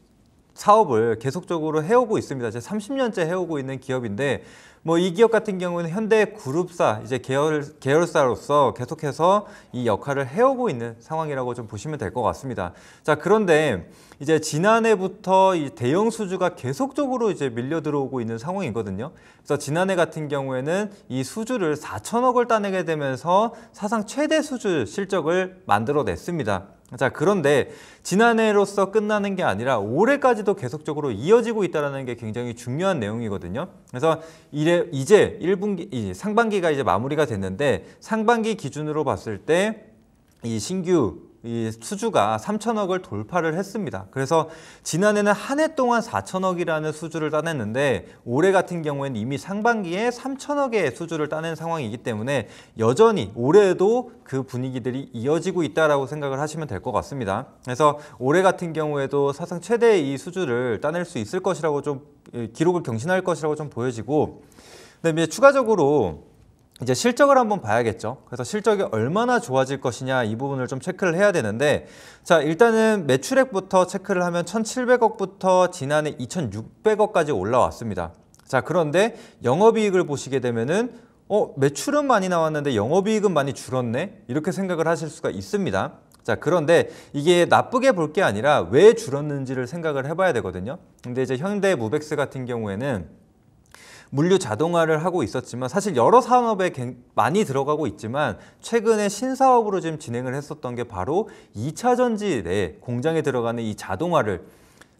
사업을 계속적으로 해오고 있습니다. 이제 30년째 해오고 있는 기업인데 뭐 이 기업 같은 경우는 현대 그룹사 이제 계열 계열사로서 계속해서 이 역할을 해오고 있는 상황이라고 좀 보시면 될 것 같습니다. 자 그런데 이제 지난해부터 이 대형 수주가 계속적으로 이제 밀려 들어오고 있는 상황이거든요. 그래서 지난해 같은 경우에는 이 수주를 4천억을 따내게 되면서 사상 최대 수주 실적을 만들어냈습니다. 자 그런데 지난해로서 끝나는 게 아니라 올해까지도 계속적으로 이어지고 있다는 게 굉장히 중요한 내용이거든요. 그래서 이래, 이제 1분기 이 상반기가 이제 마무리가 됐는데 상반기 기준으로 봤을 때 이 신규 이 수주가 3천억을 돌파를 했습니다. 그래서 지난해는 한 해 동안 4천억이라는 수주를 따냈는데 올해 같은 경우에는 이미 상반기에 3천억의 수주를 따낸 상황이기 때문에 여전히 올해도 그 분위기들이 이어지고 있다라고 생각을 하시면 될 것 같습니다. 그래서 올해 같은 경우에도 사상 최대의 이 수주를 따낼 수 있을 것이라고 좀 예, 기록을 경신할 것이라고 좀 보여지고 그다음에 이제 추가적으로 이제 실적을 한번 봐야겠죠. 그래서 실적이 얼마나 좋아질 것이냐 이 부분을 좀 체크를 해야 되는데 자 일단은 매출액부터 체크를 하면 1,700억부터 지난해 2,600억까지 올라왔습니다. 자 그런데 영업이익을 보시게 되면은 어 매출은 많이 나왔는데 영업이익은 많이 줄었네 이렇게 생각을 하실 수가 있습니다. 자 그런데 이게 나쁘게 볼 게 아니라 왜 줄었는지를 생각을 해봐야 되거든요. 근데 이제 현대 무벡스 같은 경우에는 물류 자동화를 하고 있었지만 사실 여러 산업에 갱- 많이 들어가고 있지만 최근에 신사업으로 지금 진행을 했었던 게 바로 2차 전지 내 공장에 들어가는 이 자동화를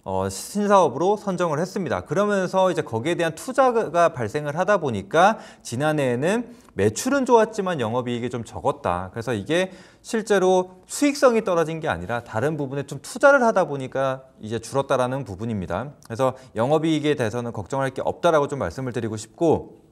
어, 신사업으로 선정을 했습니다. 그러면서 이제 거기에 대한 투자가 발생을 하다 보니까 지난해에는 매출은 좋았지만 영업이익이 좀 적었다. 그래서 이게 실제로 수익성이 떨어진 게 아니라 다른 부분에 좀 투자를 하다 보니까 이제 줄었다라는 부분입니다. 그래서 영업이익에 대해서는 걱정할 게 없다라고 좀 말씀을 드리고 싶고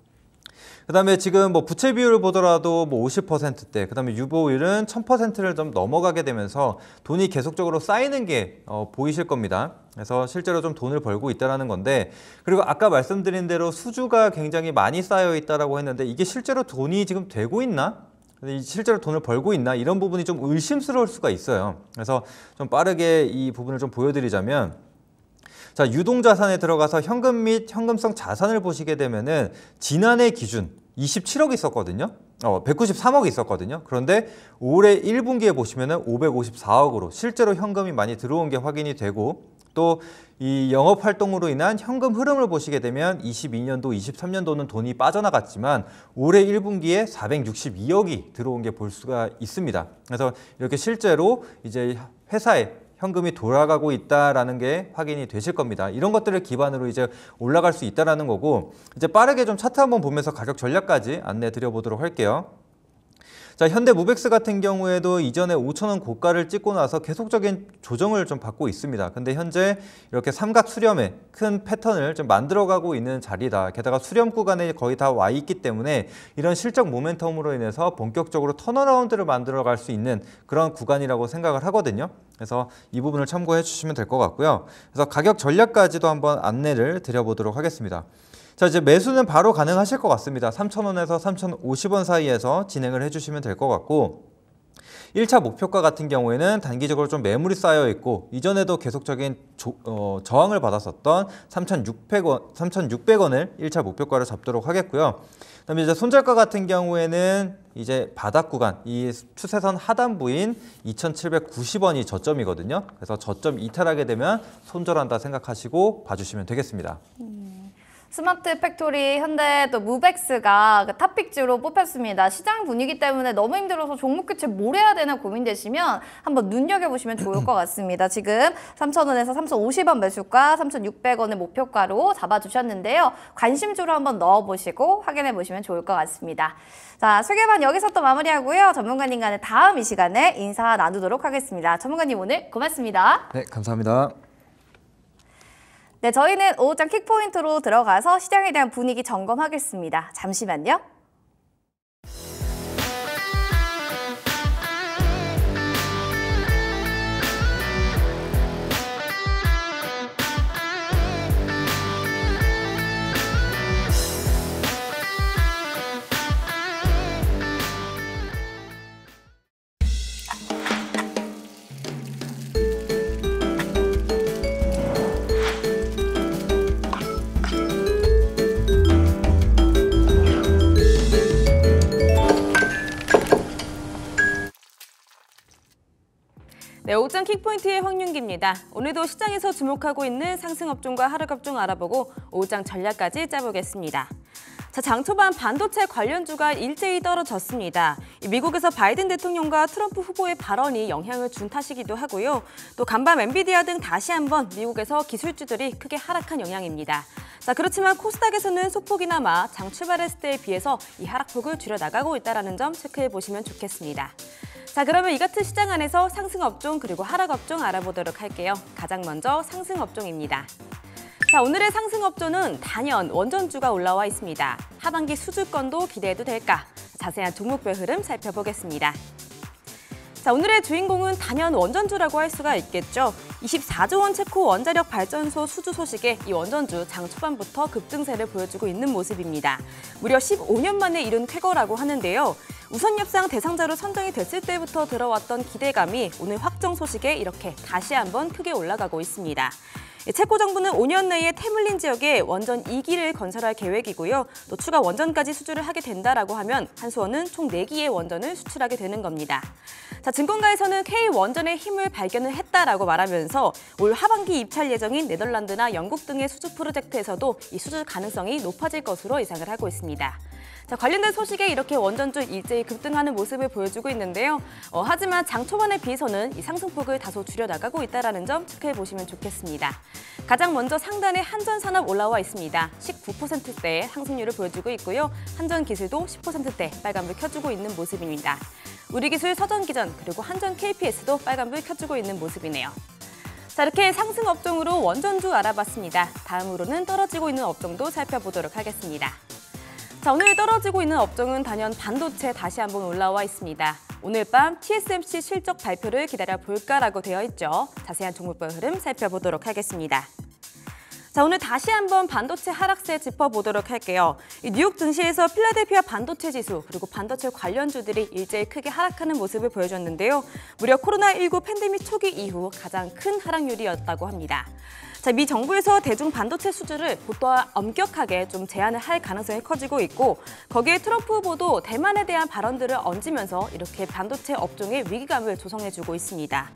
그다음에 지금 뭐 부채 비율을 보더라도 뭐 50%대, 그다음에 유보율은 1000%를 좀 넘어가게 되면서 돈이 계속적으로 쌓이는 게 어, 보이실 겁니다. 그래서 실제로 좀 돈을 벌고 있다라는 건데 그리고 아까 말씀드린 대로 수주가 굉장히 많이 쌓여 있다라고 했는데 이게 실제로 돈이 지금 되고 있나? 실제로 돈을 벌고 있나 이런 부분이 좀 의심스러울 수가 있어요. 그래서 좀 빠르게 이 부분을 좀 보여드리자면 자 유동자산에 들어가서 현금 및 현금성 자산을 보시게 되면은 지난해 기준 27억 있었거든요. 어, 193억 있었거든요. 그런데 올해 1분기에 보시면은 554억으로 실제로 현금이 많이 들어온 게 확인이 되고 또 이 영업 활동으로 인한 현금 흐름을 보시게 되면 22년도, 23년도는 돈이 빠져나갔지만 올해 1분기에 462억이 들어온 게 볼 수가 있습니다. 그래서 이렇게 실제로 이제 회사에 현금이 돌아가고 있다라는 게 확인이 되실 겁니다. 이런 것들을 기반으로 이제 올라갈 수 있다라는 거고 이제 빠르게 좀 차트 한번 보면서 가격 전략까지 안내 드려보도록 할게요. 자, 현대 무벡스 같은 경우에도 이전에 5천원 고가를 찍고 나서 계속적인 조정을 좀 받고 있습니다. 근데 현재 이렇게 삼각 수렴의 큰 패턴을 좀 만들어가고 있는 자리다. 게다가 수렴 구간에 거의 다 와 있기 때문에 이런 실적 모멘텀으로 인해서 본격적으로 턴어라운드를 만들어갈 수 있는 그런 구간이라고 생각을 하거든요. 그래서 이 부분을 참고해 주시면 될 것 같고요. 그래서 가격 전략까지도 한번 안내를 드려보도록 하겠습니다. 자 이제 매수는 바로 가능하실 것 같습니다. 3,000원에서 3,050원 사이에서 진행을 해주시면 될 것 같고 1차 목표가 같은 경우에는 단기적으로 좀 매물이 쌓여 있고 이전에도 계속적인 조, 어, 저항을 받았었던 3,600원, 3,600원을 1차 목표가를 잡도록 하겠고요. 그다음에 이제 손절가 같은 경우에는 이제 바닥 구간 이 추세선 하단부인 2,790원이 저점이거든요. 그래서 저점 이탈하게 되면 손절한다 생각하시고 봐주시면 되겠습니다. smart factory, 현대 또 무벡스가 그 top pick주로 뽑혔습니다. 시장 분위기 때문에 너무 힘들어서 종목 교체 뭘 해야 되나 고민되시면 한번 눈여겨보시면 좋을 것 같습니다. 지금 3,000원에서 3,050원 매수가, 3,600원의 목표가로 잡아주셨는데요. 관심주로 한번 넣어보시고 확인해 보시면 좋을 것 같습니다. 자, 소개반 여기서 또 마무리하고요. 전문가님과는 다음 이 시간에 인사 나누도록 하겠습니다. 전문가님 오늘 고맙습니다. 네, 감사합니다. 네, 저희는 오후장 킥포인트로 들어가서 시장에 대한 분위기 점검하겠습니다. 잠시만요. 네, 오장 킥포인트의 황윤기입니다. 오늘도 시장에서 주목하고 있는 상승 업종과 하락 업종 알아보고 오장 전략까지 짜보겠습니다. 자, 장 초반 반도체 관련주가 일제히 떨어졌습니다. 미국에서 바이든 대통령과 트럼프 후보의 발언이 영향을 준 탓이기도 하고요. 또 간밤 엔비디아 등 다시 한번 미국에서 기술주들이 크게 하락한 영향입니다. 자, 그렇지만 코스닥에서는 소폭이나마 장 출발했을 때에 비해서 이 하락폭을 줄여나가고 있다는 점 체크해 보시면 좋겠습니다. 자, 그러면 이 같은 시장 안에서 상승 업종 그리고 하락 업종 알아보도록 할게요. 가장 먼저 상승 업종입니다. 자, 오늘의 상승 업종은 단연 원전주가 올라와 있습니다. 하반기 수주권도 기대해도 될까? 자세한 종목별 흐름 살펴보겠습니다. 자, 오늘의 주인공은 단연 원전주라고 할 수가 있겠죠. 24조 원 체코 원자력 발전소 수주 소식에 이 원전주 장 초반부터 급등세를 보여주고 있는 모습입니다. 무려 15년 만에 이룬 쾌거라고 하는데요. 우선 협상 대상자로 선정이 됐을 때부터 들어왔던 기대감이 오늘 확정 소식에 이렇게 다시 한번 크게 올라가고 있습니다. 체코 정부는 5년 내에 테물린 지역에 원전 2기를 건설할 계획이고요. 또 추가 원전까지 수주를 하게 된다라고 하면 한수원은 총 4기의 원전을 수출하게 되는 겁니다. 자, 증권가에서는 K 원전의 힘을 발견을 했다라고 말하면서 올 하반기 입찰 예정인 네덜란드나 영국 등의 수주 프로젝트에서도 이 수주 가능성이 높아질 것으로 예상을 하고 있습니다. 자, 관련된 소식에 이렇게 원전주 일제히 급등하는 모습을 보여주고 있는데요. 어, 하지만 장 초반에 비해서는 이 상승폭을 다소 줄여나가고 있다는 점 체크해 보시면 좋겠습니다. 가장 먼저 상단에 한전산업 올라와 있습니다. 19%대의 상승률을 보여주고 있고요. 한전기술도 10%대 빨간불 켜주고 있는 모습입니다. 우리기술 서전기전 그리고 한전 KPS도 빨간불 켜주고 있는 모습이네요. 자, 이렇게 상승 업종으로 원전주 알아봤습니다. 다음으로는 떨어지고 있는 업종도 살펴보도록 하겠습니다. 자, 오늘 떨어지고 있는 업종은 단연 반도체 다시 한번 올라와 있습니다. 오늘 밤 TSMC 실적 발표를 기다려 볼까라고 되어 있죠. 자세한 종목별 흐름 살펴보도록 하겠습니다. 자, 오늘 다시 한번 반도체 하락세 짚어보도록 할게요. 이 뉴욕 증시에서 필라델피아 반도체 지수 그리고 반도체 관련주들이 일제히 크게 하락하는 모습을 보여줬는데요. 무려 코로나19 팬데믹 초기 이후 가장 큰 하락률이었다고 합니다. 자, 미 정부에서 대중 반도체 수주를 보다 엄격하게 좀 제한을 할 가능성이 커지고 있고 거기에 트럼프 후보도 대만에 대한 발언들을 얹으면서 이렇게 반도체 업종의 위기감을 조성해주고 있습니다.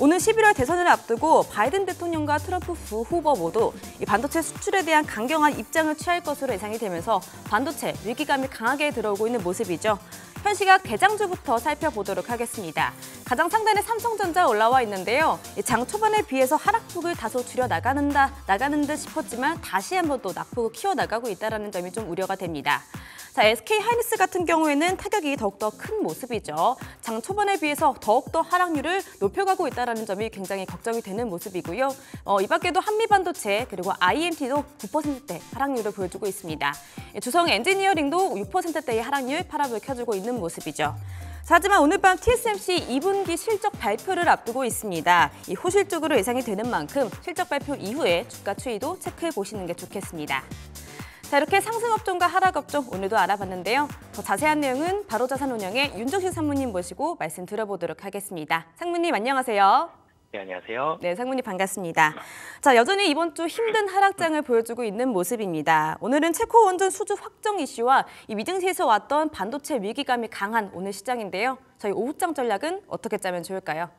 오는 11월 대선을 앞두고 바이든 대통령과 트럼프 부 후보 모두 이 반도체 수출에 대한 강경한 입장을 취할 것으로 예상이 되면서 반도체 위기감이 강하게 들어오고 있는 모습이죠. 현 시각 대장주부터 살펴보도록 하겠습니다. 가장 상단에 삼성전자 올라와 있는데요. 이장 초반에 비해서 하락폭을 다소 줄여 나가는다 나가는 듯 싶었지만 다시 한번 또 낙폭을 키워 나가고 있다는 점이 좀 우려가 됩니다. 자, SK 하이닉스 같은 경우에는 타격이 더욱더 큰 모습이죠. 장 초반에 비해서 더욱더 하락률을 높여가고 있다는 점이 굉장히 걱정이 되는 모습이고요. 어, 이 밖에도 한미반도체 그리고 IMT도 9%대 하락률을 보여주고 있습니다. 주성 엔지니어링도 6%대의 하락률 팔압을 켜주고 있는 모습이죠. 자, 하지만 오늘 밤 TSMC 2분기 실적 발표를 앞두고 있습니다. 이 호실적으로 예상이 되는 만큼 실적 발표 이후에 주가 추이도 체크해 보시는 게 좋겠습니다. 자, 이렇게 상승업종과 하락업종 오늘도 알아봤는데요. 더 자세한 내용은 바로자산운영의 윤종신 상무님 모시고 말씀 들어보도록 하겠습니다. 상무님 안녕하세요. 네, 안녕하세요. 네, 상무님 반갑습니다. 자, 여전히 이번 주 힘든 하락장을 보여주고 있는 모습입니다. 오늘은 체코 원전 수주 확정 이슈와 이 미증시에서 왔던 반도체 위기감이 강한 오늘 시장인데요. 저희 오후장 전략은 어떻게 짜면 좋을까요?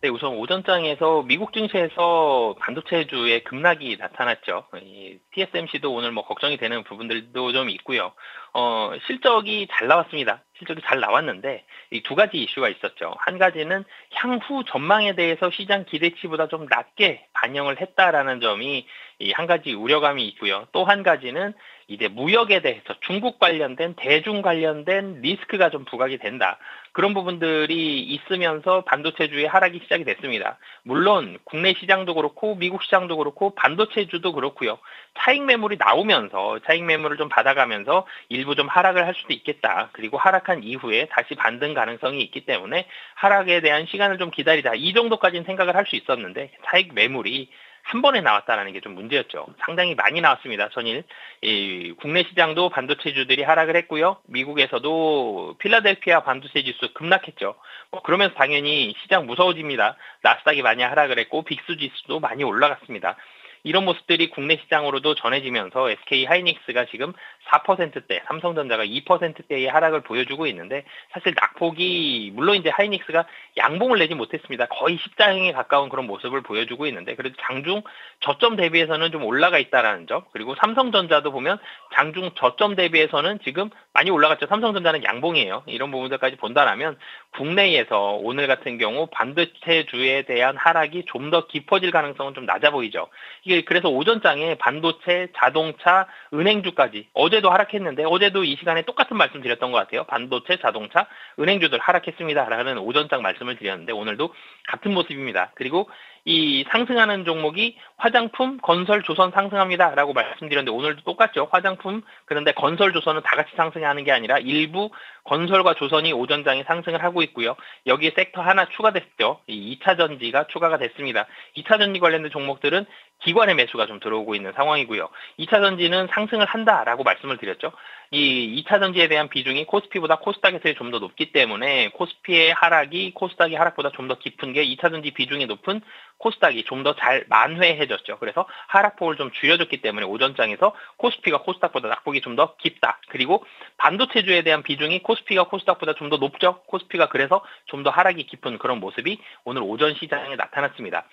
네, 우선 오전장에서 미국 증시에서 반도체주의 급락이 나타났죠. 이 TSMC도 오늘 뭐 걱정이 되는 부분들도 좀 있고요. 어, 실적이 잘 나왔습니다. 실적이 잘 나왔는데 이 두 가지 이슈가 있었죠. 한 가지는 향후 전망에 대해서 시장 기대치보다 좀 낮게 반영을 했다라는 점이 이 한 가지 우려감이 있고요. 또 한 가지는 이제 무역에 대해서 중국 관련된 대중 관련된 리스크가 좀 부각이 된다. 그런 부분들이 있으면서 반도체주의 하락이 시작이 됐습니다. 물론 국내 시장도 그렇고 미국 시장도 그렇고 반도체주도 그렇고요. 차익 매물이 나오면서 차익 매물을 좀 받아가면서 일부 좀 하락을 할 수도 있겠다. 그리고 하락한 이후에 다시 반등 가능성이 있기 때문에 하락에 대한 시간을 좀 기다리자. 이 정도까지는 생각을 할 수 있었는데 차익 매물이 한 번에 나왔다는 게 좀 문제였죠. 상당히 많이 나왔습니다. 전일 이 국내 시장도 반도체주들이 하락을 했고요. 미국에서도 필라델피아 반도체 지수 급락했죠. 뭐 그러면서 당연히 시장 무서워집니다. 나스닥이 많이 하락을 했고 빅스 지수도 많이 올라갔습니다. 이런 모습들이 국내 시장으로도 전해지면서 SK 하이닉스가 지금 4%대, 삼성전자가 2%대의 하락을 보여주고 있는데 사실 낙폭이 물론 이제 하이닉스가 양봉을 내지 못했습니다. 거의 십자형에 가까운 그런 모습을 보여주고 있는데 그래도 장중 저점 대비해서는 좀 올라가 있다라는 점 그리고 삼성전자도 보면 장중 저점 대비해서는 지금 많이 올라갔죠. 삼성전자는 양봉이에요. 이런 부분들까지 본다라면 국내에서 오늘 같은 경우 반도체 주에 대한 하락이 좀 더 깊어질 가능성은 좀 낮아 보이죠. 이게 그래서 오전장에 반도체, 자동차, 은행주까지 어제도 하락했는데 어제도 이 시간에 똑같은 말씀 드렸던 것 같아요. 반도체, 자동차, 은행주들 하락했습니다라는 오전장 말씀을 드렸는데 오늘도 같은 모습입니다. 그리고 이 상승하는 종목이 화장품, 건설, 조선 상승합니다라고 말씀드렸는데 오늘도 똑같죠. 화장품 그런데 건설, 조선은 다 같이 상승하는 게 아니라 일부 건설과 조선이 오전장에 상승을 하고 있고요. 여기에 섹터 하나 추가됐죠. 이 2차 전지가 추가가 됐습니다. 2차 전지 관련된 종목들은 기관의 매수가 좀 들어오고 있는 상황이고요. 2차 전지는 상승을 한다라고 말씀을 드렸죠. 이 2차 전지에 대한 비중이 코스피보다 코스닥에서 좀 더 높기 때문에 코스피의 하락이 코스닥의 하락보다 좀 더 깊은 게 2차 전지 비중이 높은 코스닥이 좀 더 잘 만회해졌죠. 그래서 하락폭을 좀 줄여줬기 때문에 오전장에서 코스피가 코스닥보다 낙폭이 좀 더 깊다. 그리고 반도체주에 대한 비중이 코스피가 코스닥보다 좀 더 높죠. 코스피가 그래서 좀 더 하락이 깊은 그런 모습이 오늘 오전 시장에 나타났습니다.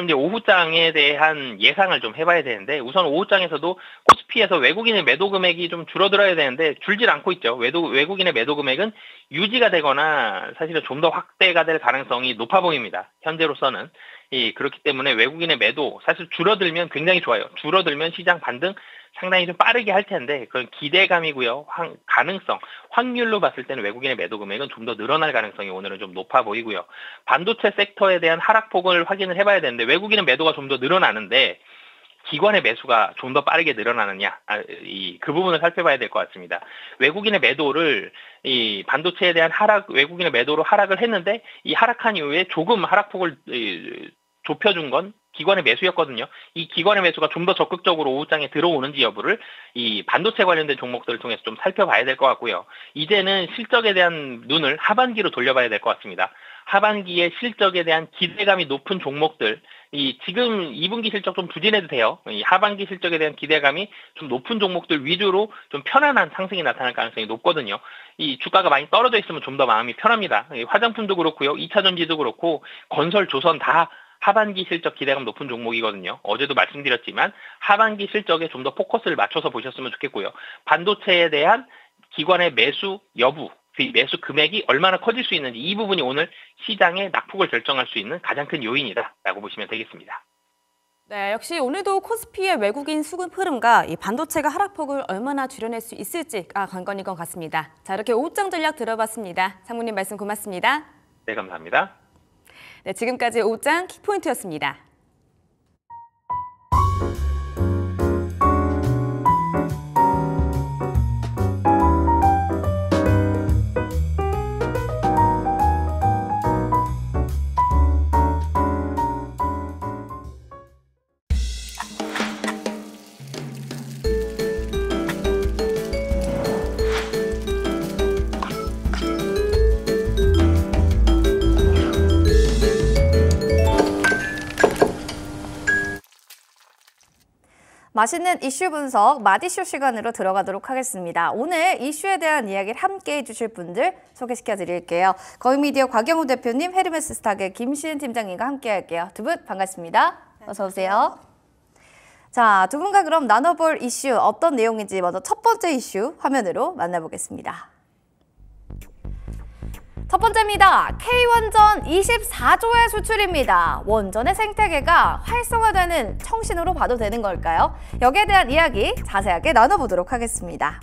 그럼 이제 오후장에 대한 예상을 좀 해봐야 되는데 우선 오후장에서도 코스피에서 외국인의 매도 금액이 좀 줄어들어야 되는데 줄질 않고 있죠. 외도, 외국인의 매도 금액은 유지가 되거나 사실은 좀 더 확대가 될 가능성이 높아 보입니다. 현재로서는. 이 그렇기 때문에 외국인의 매도 사실 줄어들면 굉장히 좋아요. 줄어들면 시장 반등 상당히 좀 빠르게 할 텐데 그건 기대감이고요. 확, 가능성, 확률로 봤을 때는 외국인의 매도 금액은 좀 더 늘어날 가능성이 오늘은 좀 높아 보이고요. 반도체 섹터에 대한 하락폭을 확인을 해봐야 되는데 외국인의 매도가 좀 더 늘어나는데 기관의 매수가 좀 더 빠르게 늘어나느냐, 아, 이, 그 부분을 살펴봐야 될 것 같습니다. 외국인의 매도를 이 반도체에 대한 하락, 외국인의 매도로 하락을 했는데 이 하락한 이후에 조금 하락폭을 이, 좁혀준 건 기관의 매수였거든요. 이 기관의 매수가 좀 더 적극적으로 오후장에 들어오는지 여부를 이 반도체 관련된 종목들을 통해서 좀 살펴봐야 될 것 같고요. 이제는 실적에 대한 눈을 하반기로 돌려봐야 될 것 같습니다. 하반기에 실적에 대한 기대감이 높은 종목들, 이 지금 2분기 실적 좀 부진해도 돼요. 이 하반기 실적에 대한 기대감이 좀 높은 종목들 위주로 좀 편안한 상승이 나타날 가능성이 높거든요. 이 주가가 많이 떨어져 있으면 좀 더 마음이 편합니다. 이 화장품도 그렇고요, 2차 전지도 그렇고 건설, 조선 다 하반기 실적 기대감 높은 종목이거든요. 어제도 말씀드렸지만 하반기 실적에 좀 더 포커스를 맞춰서 보셨으면 좋겠고요. 반도체에 대한 기관의 매수 여부, 그 매수 금액이 얼마나 커질 수 있는지 이 부분이 오늘 시장의 낙폭을 결정할 수 있는 가장 큰 요인이다라고 보시면 되겠습니다. 네, 역시 오늘도 코스피의 외국인 수급 흐름과 이 반도체가 하락폭을 얼마나 줄여낼 수 있을지가 관건인 것 같습니다. 자, 이렇게 오후장 전략 들어봤습니다. 상무님 말씀 고맙습니다. 네, 감사합니다. 네, 지금까지 오후장 키포인트였습니다. 맛있는 이슈 분석 마디쇼 시간으로 들어가도록 하겠습니다. 오늘 이슈에 대한 이야기를 함께 해주실 분들 소개시켜 드릴게요. 거위미디어 곽영우 대표님, 헤르메스 스탁의 김시은 팀장님과 함께 할게요. 두 분 반갑습니다. 어서 오세요. 자, 두 분과 그럼 나눠볼 이슈 어떤 내용인지 먼저 첫 번째 이슈 화면으로 만나보겠습니다. 첫 번째입니다. K원전 24조의 수출입니다. 원전의 생태계가 활성화되는 청신호로 봐도 되는 걸까요? 여기에 대한 이야기 자세하게 나눠보도록 하겠습니다.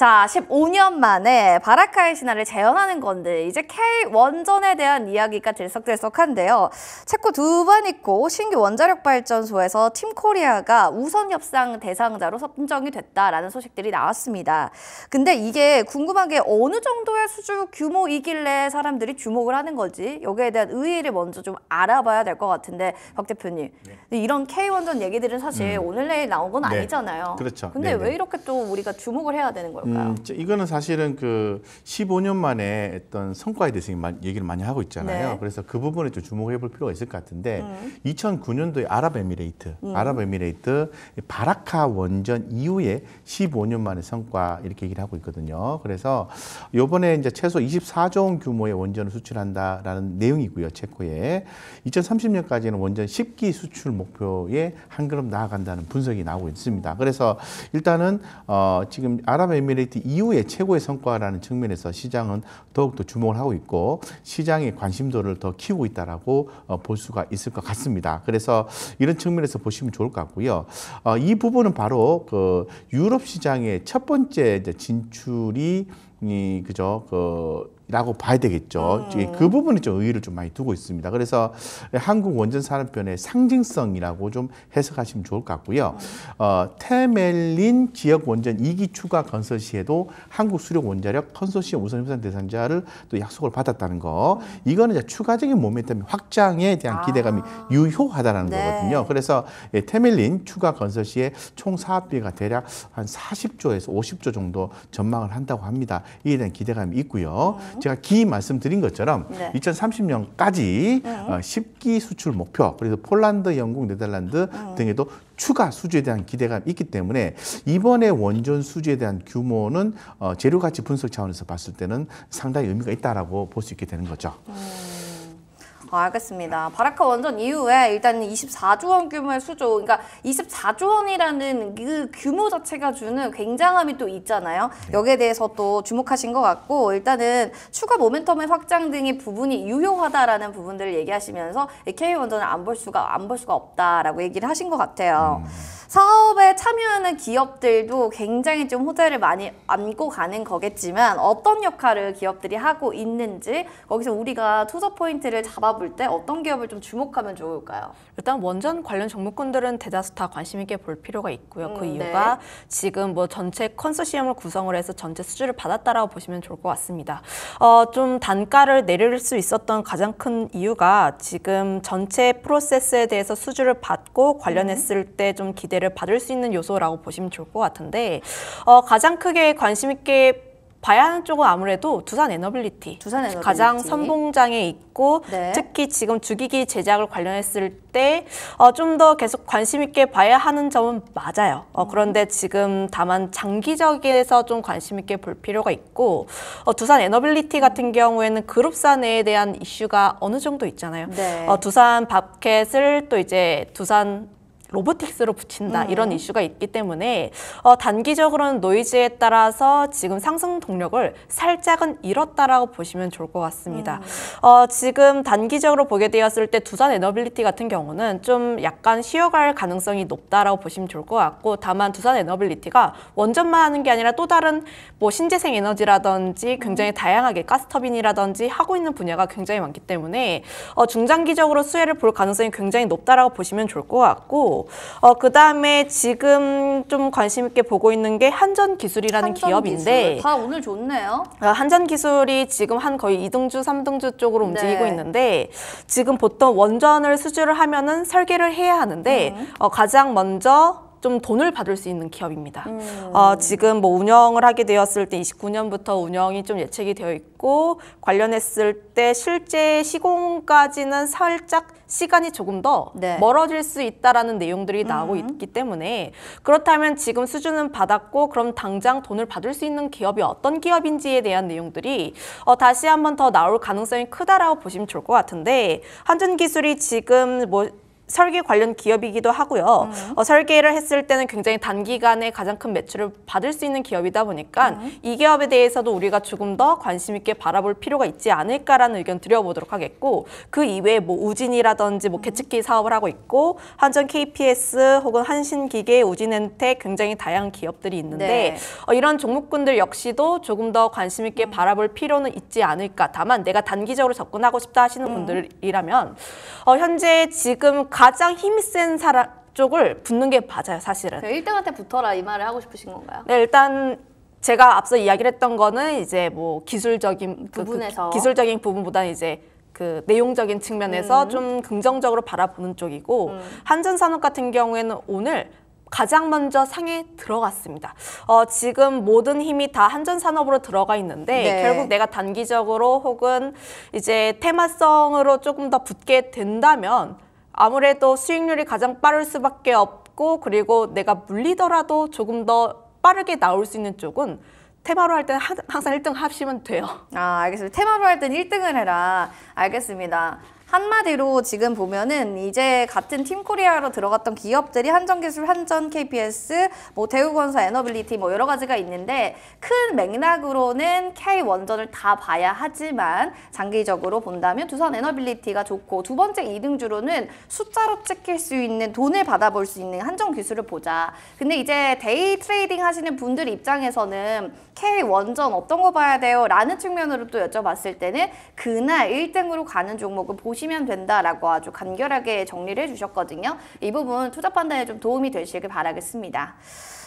자, 15년 만에 바라카의 신화를 재현하는 건데 이제 K 원전에 대한 이야기가 들썩들썩한데요. 체코 두번 있고 신규 원자력 발전소에서 팀 코리아가 우선 협상 대상자로 선정이 됐다라는 소식들이 나왔습니다. 근데 이게 궁금한 게 어느 정도의 수주 규모이길래 사람들이 주목을 하는 거지? 여기에 대한 의의를 먼저 좀 알아봐야 될 것 같은데 박 대표님. 근데 이런 K 원전 얘기들은 사실 오늘 내일 나온 건 네. 아니잖아요. 그렇죠. 근데 네네. 왜 이렇게 또 우리가 주목을 해야 되는 걸까요? 음, 저- 이거는 사실은 그 15년 만에 어떤 성과에 대해서 마- 얘기를 많이 하고 있잖아요. 네. 음. 그래서 그 부분에 좀 주목해 볼 필요가 있을 것 같은데 2009년도에 아랍에미레이트, 아랍에미레이트 바라카 원전 이후에 15년 만에 성과 이렇게 얘기를 하고 있거든요. 그래서 요번에 이제 최소 24조 원 규모의 원전을 수출한다라는 내용이고요. 체코에 2030년까지는 원전 10기 수출 목표에 한 걸음 나아간다는 분석이 나오고 있습니다. 그래서 일단은 어, 지금 아랍에미레이트 이후에 최고의 성과라는 측면에서 시장은 더욱더 주목을 하고 있고 시장의 관심도를 더 키우고 있다라고 어, 볼 수가 있을 것 같습니다. 그래서 이런 측면에서 보시면 좋을 것 같고요. 어, 이 부분은 바로 그 유럽 시장의 첫 번째 진출이 이 그죠 그 라고 봐야 되겠죠. 음. 그 부분에 좀 의의를 좀 많이 두고 있습니다. 그래서 한국 원전 산업변의 상징성이라고 좀 해석하시면 좋을 것 같고요. 어, 테멜린 지역 원전 2기 추가 건설 시에도 한국 수력 원자력 컨소시엄 우선 협상 대상자를 또 약속을 받았다는 거. 이거는 이제 추가적인 모멘텀 확장에 대한 기대감이 유효하다라는 네. 거거든요. 그래서 예, 테멜린 추가 건설 시에 총 사업비가 대략 한 40조에서 50조 정도 전망을 한다고 합니다. 이에 대한 기대감이 있고요. 제가 기 말씀드린 것처럼 네. 2030년까지 어, 10기 수출 목표 그래서 폴란드, 영국, 네덜란드 등에도 추가 수주에 대한 기대감이 있기 때문에 이번에 원전 수주에 대한 규모는 어, 재료 가치 분석 차원에서 봤을 때는 상당히 의미가 있다라고 볼 수 있게 되는 거죠. 아, 알겠습니다. 바라카 원전 이후에 일단 24조 원 규모의 수조, 그러니까 24조 원이라는 그 규모 자체가 주는 굉장함이 또 있잖아요. 여기에 대해서 또 주목하신 것 같고 일단은 추가 모멘텀의 확장 등의 부분이 유효하다라는 부분들을 얘기하시면서 K 원전을 안 볼 수가 안 볼 수가 없다라고 얘기를 하신 것 같아요. 사업에 참여하는 기업들도 굉장히 좀 호재를 많이 안고 가는 거겠지만 어떤 역할을 기업들이 하고 있는지 거기서 우리가 투자 포인트를 잡아볼 때 어떤 기업을 좀 주목하면 좋을까요? 일단 원전 관련 종목군들은 대다수 다 관심 있게 볼 필요가 있고요. 그 음, 이유가 네. 지금 뭐 전체 컨소시엄을 구성을 해서 전체 수주를 받았다라고 보시면 좋을 것 같습니다. 어, 좀 단가를 내릴 수 있었던 가장 큰 이유가 지금 전체 프로세스에 대해서 수주를 받고 관련했을 때좀 기대 를 받을 수 있는 요소라고 보시면 좋을 것 같은데 어, 가장 크게 관심 있게 봐야 하는 쪽은 아무래도 두산 에너빌리티. 두산 에너빌리티. 가장 선봉장에 있고 네. 특히 지금 주기기 제작을 관련했을 때 어, 좀더 계속 관심 있게 봐야 하는 점은 맞아요. 어, 그런데 지금 다만 장기적에서 좀 관심 있게 볼 필요가 있고 어, 두산 에너빌리티 같은 경우에는 그룹사내에 대한 이슈가 어느 정도 있잖아요. 네. 어, 두산 밥캣을 또 이제 두산 로보틱스로 붙인다 음. 이런 이슈가 있기 때문에 어, 단기적으로는 노이즈에 따라서 지금 상승 동력을 살짝은 잃었다라고 보시면 좋을 것 같습니다. 음. 어, 지금 단기적으로 보게 되었을 때 두산 에너빌리티 같은 경우는 좀 약간 쉬어갈 가능성이 높다라고 보시면 좋을 것 같고 다만 두산 에너빌리티가 원전만 하는 게 아니라 또 다른 뭐 신재생 에너지라든지 굉장히 다양하게 가스터빈이라든지 하고 있는 분야가 굉장히 많기 때문에 어, 중장기적으로 수혜를 볼 가능성이 굉장히 높다라고 보시면 좋을 것 같고 어, 그 다음에 지금 좀 관심 있게 보고 있는 게 한전 기술이라는 한전 기업인데 기술. 다 오늘 좋네요. 어, 한전 기술이 지금 한 거의 이등주삼등주 쪽으로 움직이고 네. 있는데 지금 보통 원전을 수주를 하면은 설계를 해야 하는데 음. 어, 가장 먼저 좀 돈을 받을 수 있는 기업입니다. 음. 어, 지금 뭐 운영을 하게 되었을 때 29년부터 운영이 좀 예측이 되어 있고 관련했을 때 실제 시공까지는 살짝 시간이 조금 더 네. 멀어질 수 있다라는 내용들이 나오고 음. 있기 때문에 그렇다면 지금 수주는 받았고 그럼 당장 돈을 받을 수 있는 기업이 어떤 기업인지에 대한 내용들이 어, 다시 한번 더 나올 가능성이 크다라고 보시면 좋을 것 같은데 한전기술이 지금 뭐 설계 관련 기업이기도 하고요. 어, 설계를 했을 때는 굉장히 단기간에 가장 큰 매출을 받을 수 있는 기업이다 보니까 이 기업에 대해서도 우리가 조금 더 관심 있게 바라볼 필요가 있지 않을까라는 의견 드려보도록 하겠고 그 이외에 뭐 우진이라든지 뭐 계측기 사업을 하고 있고 한전 KPS 혹은 한신기계, 우진엔텍 굉장히 다양한 기업들이 있는데 네. 어, 이런 종목군들 역시도 조금 더 관심 있게 바라볼 필요는 있지 않을까. 다만 내가 단기적으로 접근하고 싶다 하시는 분들이라면 어, 현재 지금 가장 힘이 센 사람 쪽을 붙는 게 맞아요, 사실은. 1등한테 붙어라 이 말을 하고 싶으신 건가요? 네, 일단 제가 앞서 이야기를 했던 거는 이제 뭐 기술적인 그- 그 부분에서. 기술적인 부분보다는 이제 그 내용적인 측면에서 음. 좀 긍정적으로 바라보는 쪽이고 한전산업 같은 경우에는 오늘 가장 먼저 상에 들어갔습니다. 어, 지금 모든 힘이 다 한전산업으로 들어가 있는데 네. 결국 내가 단기적으로 혹은 이제 테마성으로 조금 더 붙게 된다면 아무래도 수익률이 가장 빠를 수밖에 없고 그리고 내가 물리더라도 조금 더 빠르게 나올 수 있는 쪽은 테마로 할 때는 하- 항상 1등 하시면 돼요. 아, 알겠습니다. 테마로 할땐 1등을 해라. 알겠습니다. 한마디로 지금 보면은 이제 같은 팀 코리아로 들어갔던 기업들이 한전기술, 한전 KPS, 뭐 대우건설, 에너빌리티 뭐 여러 가지가 있는데 큰 맥락으로는 K 원전을 다 봐야 하지만 장기적으로 본다면 두산 에너빌리티가 좋고 두 번째 이등주로는 숫자로 찍힐 수 있는 돈을 받아볼 수 있는 한전 기술을 보자. 근데 이제 day trading 하시는 분들 입장에서는 K 원전 어떤 거 봐야 돼요? 라는 측면으로 또 여쭤봤을 때는 그날 1등으로 가는 종목을 보시면 된다라고 아주 간결하게 정리를 해주셨거든요. 이 부분 투자 판단에 좀 도움이 되시길 바라겠습니다.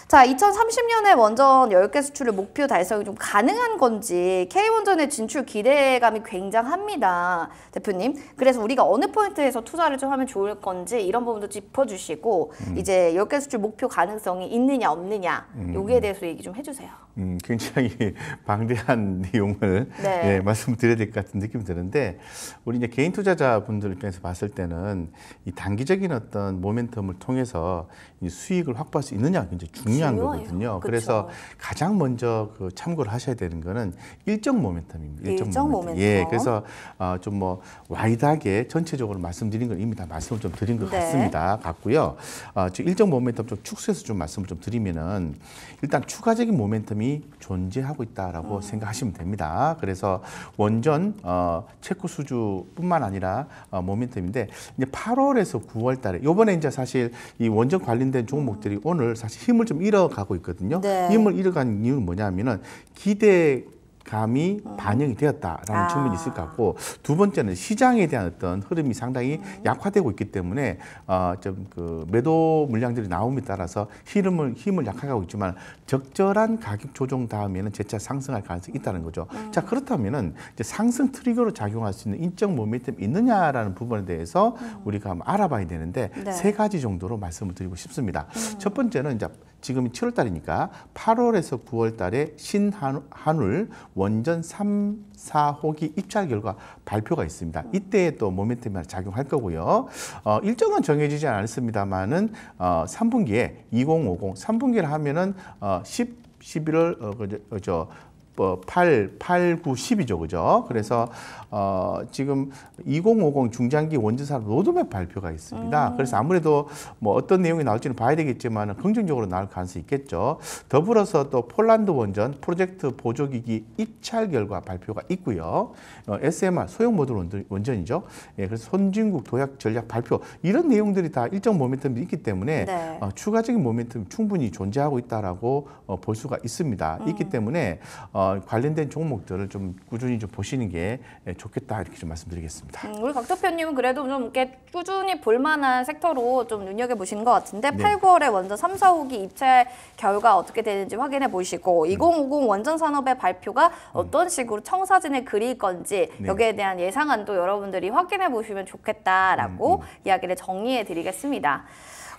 자, 2030년에 원전 10개 수출을 목표 달성이 좀 가능한 건지 K원전의 진출 기대감이 굉장합니다. 대표님. 그래서 우리가 어느 포인트에서 투자를 좀 하면 좋을 건지 이런 부분도 짚어주시고 이제 10개 수출 목표 가능성이 있느냐 없느냐 여기에 대해서 얘기 좀 해주세요. 음, 굉장히 방대한 내용을 네. 예, 말씀드려야 될 것 같은 느낌이 드는데 우리 이제 개인 투자자분들 입장에서 봤을 때는 이 단기적인 어떤 모멘텀을 통해서 이 수익을 확보할 수 있느냐가 굉장히 중요 한 중요해요. 거거든요. 그쵸. 그래서 가장 먼저 그 참고를 하셔야 되는 거는 일정 모멘텀입니다. 일정 모멘텀. 예, 그래서 어, 좀뭐 wide하게 전체적으로 말씀드린 건 이미 다 말씀을 좀 드린 것 네. 같습니다. 같고요. 어, 저 일정 모멘텀 좀 축소해서 좀 말씀을 좀 드리면은 일단 추가적인 모멘텀이 존재하고 있다라고 생각하시면 됩니다. 그래서 원전 어, 체코 수주뿐만 아니라 어, 모멘텀인데 이제 8월에서 9월 달에 이번에 이제 사실 이 원전 관련된 종목들이 오늘 사실 힘을 좀 잃어가고 있거든요. 네. 힘을 잃어가는 이유는 뭐냐면은 기대 감이 반영이 되었다라는 아. 측면이 있을 것 같고 두 번째는 시장에 대한 어떤 흐름이 상당히 음. 약화되고 있기 때문에 어 좀 그 매도 물량들이 나옴에 따라서 힘을 힘을 약화하고 있지만 적절한 가격 조정 다음에는 재차 상승할 가능성이 있다는 거죠. 음. 자 그렇다면은 이제 상승 트리거로 작용할 수 있는 인적 모멘텀이 있느냐라는 부분에 대해서 우리가 한번 알아봐야 되는데 음. 네. 음. 세 가지 정도로 말씀을 드리고 싶습니다. 첫 번째는 이제 지금이 7월 달이니까 8월에서 9월 달에 신한울 원전 3, 4호기 입찰 결과 발표가 있습니다. 이때 또 모멘텀이 작용할 거고요. 어, 일정은 정해지지 않았습니다만은 어, 3분기에 2050, 3분기를 하면은 어, 10, 11월 어, 그저, 그저 뭐 8, 8, 9, 10이죠, 그죠? 그래서 어, 지금 2050 중장기 원전사업 로드맵 발표가 있습니다. 그래서 아무래도 뭐 어떤 내용이 나올지는 봐야 되겠지만 긍정적으로 나올 가능성이 있겠죠. 더불어서 또 폴란드 원전 프로젝트 보조기기 입찰 결과 발표가 있고요. 어, SMR 소형 모듈 원전- 원전이죠. 예, 그래서 선진국 도약 전략 발표 이런 내용들이 다 일정 모멘텀이 있기 때문에 네. 어, 추가적인 모멘텀이 충분히 존재하고 있다라고 어, 볼 수가 있습니다. 있기 때문에 어, 관련된 종목들을 좀 꾸준히 좀 보시는 게 예, 좋겠다 이렇게 좀 말씀드리겠습니다. 음, 우리 박 대표님은 그래도 좀 이렇게 꾸준히 볼만한 섹터로 좀 눈여겨 보시는 것 같은데 네. 8, 9월에 원전 3, 4호기 입찰 결과 어떻게 되는지 확인해 음. 보시고 2050 원전 산업의 발표가 어떤 식으로 청사진을 그릴 건지 네. 여기에 대한 예상안도 여러분들이 확인해 보시면 좋겠다라고 음, 이야기를 정리해 드리겠습니다.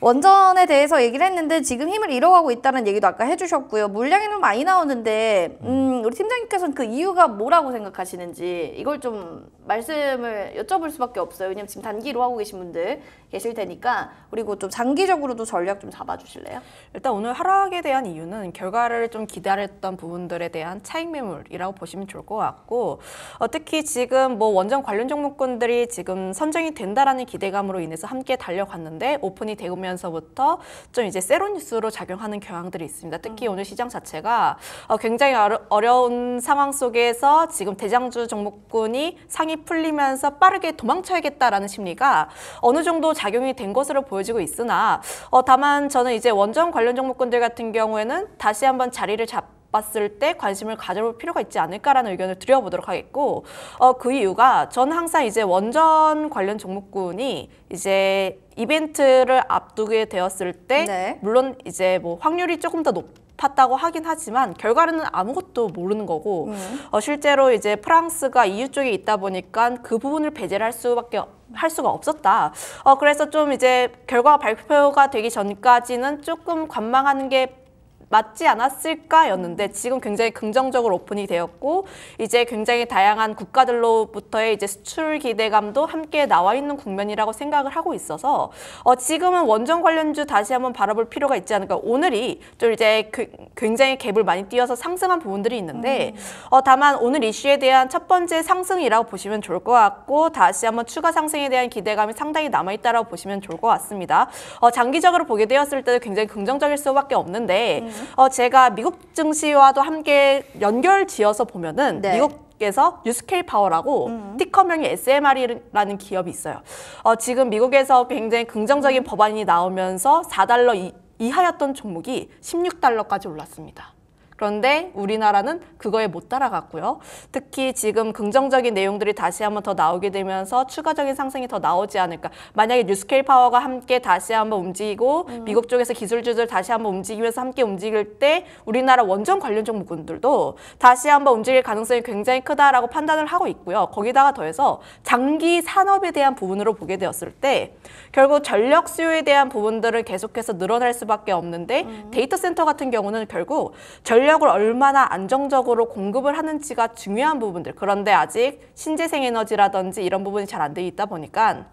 원전에 대해서 얘기를 했는데 지금 힘을 잃어가고 있다는 얘기도 아까 해주셨고요. 물량이 많이 나오는데 음, 우리 팀장님께서는 그 이유가 뭐라고 생각하시는지 이걸 좀 말씀을 여쭤볼 수밖에 없어요. 왜냐면 지금 단기로 하고 계신 분들 계실 테니까 그리고 좀 장기적으로도 전략 좀 잡아주실래요? 일단 오늘 하락에 대한 이유는 결과를 좀 기다렸던 부분들에 대한 차익 매물이라고 보시면 좋을 것 같고 어, 특히 지금 뭐 원전 관련 종목군들이 지금 선정이 된다라는 기대감으로 인해서 함께 달려갔는데 오픈이 되면 서부터 좀 이제 세로 뉴스로 작용하는 경향들이 있습니다. 특히 오늘 시장 자체가 어, 굉장히 어려, 어려운 상황 속에서 지금 대장주 종목군이 상이 풀리면서 빠르게 도망쳐야겠다라는 심리가 어느 정도 작용이 된 것으로 보여지고 있으나 어, 다만 저는 이제 원전 관련 종목군들 같은 경우에는 다시 한번 자리를 잡 봤을 때 관심을 가져볼 필요가 있지 않을까라는 의견을 드려보도록 하겠고 어, 그 이유가 저는 항상 이제 원전 관련 종목군이 이제 이벤트를 앞두게 되었을 때 네. 물론 이제 뭐 확률이 조금 더 높았다고 하긴 하지만 결과는 아무것도 모르는 거고 어, 실제로 이제 프랑스가 EU 쪽에 있다 보니까 그 부분을 배제를 할 수밖에 할 수가 없었다. 어, 그래서 좀 이제 결과 발표가 되기 전까지는 조금 관망하는 게 맞지 않았을까였는데 지금 굉장히 긍정적으로 오픈이 되었고 이제 굉장히 다양한 국가들로부터의 이제 수출 기대감도 함께 나와 있는 국면이라고 생각을 하고 있어서 어 지금은 원전 관련주 다시 한번 바라볼 필요가 있지 않을까. 오늘이 좀 이제 그- 굉장히 갭을 많이 띄어서 상승한 부분들이 있는데 어 다만 오늘 이슈에 대한 첫 번째 상승이라고 보시면 좋을 것 같고 다시 한번 추가 상승에 대한 기대감이 상당히 남아 있다라고 보시면 좋을 것 같습니다. 어 장기적으로 보게 되었을 때도 굉장히 긍정적일 수밖에 없는데 어 제가 미국 증시와도 함께 연결 지어서 보면은 네. 미국 에서 뉴스케일 파워라고 ticker명이 SMR이라는 기업이 있어요. 어, 지금 미국에서 굉장히 긍정적인 법안이 나오면서 4달러 이, 이하였던 종목이 16달러까지 올랐습니다. 그런데 우리나라는 그거에 못 따라갔고요. 특히 지금 긍정적인 내용들이 다시 한번 더 나오게 되면서 추가적인 상승이 더 나오지 않을까. 만약에 뉴스케일 파워가 함께 다시 한번 움직이고 미국 쪽에서 기술주들 다시 한번 움직이면서 함께 움직일 때 우리나라 원전 관련 종목군들도 다시 한번 움직일 가능성이 굉장히 크다라고 판단을 하고 있고요. 거기다가 더해서 장기 산업에 대한 부분으로 보게 되었을 때 결국 전력 수요에 대한 부분들은 계속해서 늘어날 수밖에 없는데 데이터 센터 같은 경우는 결국 전 력을 얼마나 안정적으로 공급을 하는지가 중요한 부분들. 그런데 아직 신재생 에너지라든지 이런 부분이 잘 안 돼 있다 보니까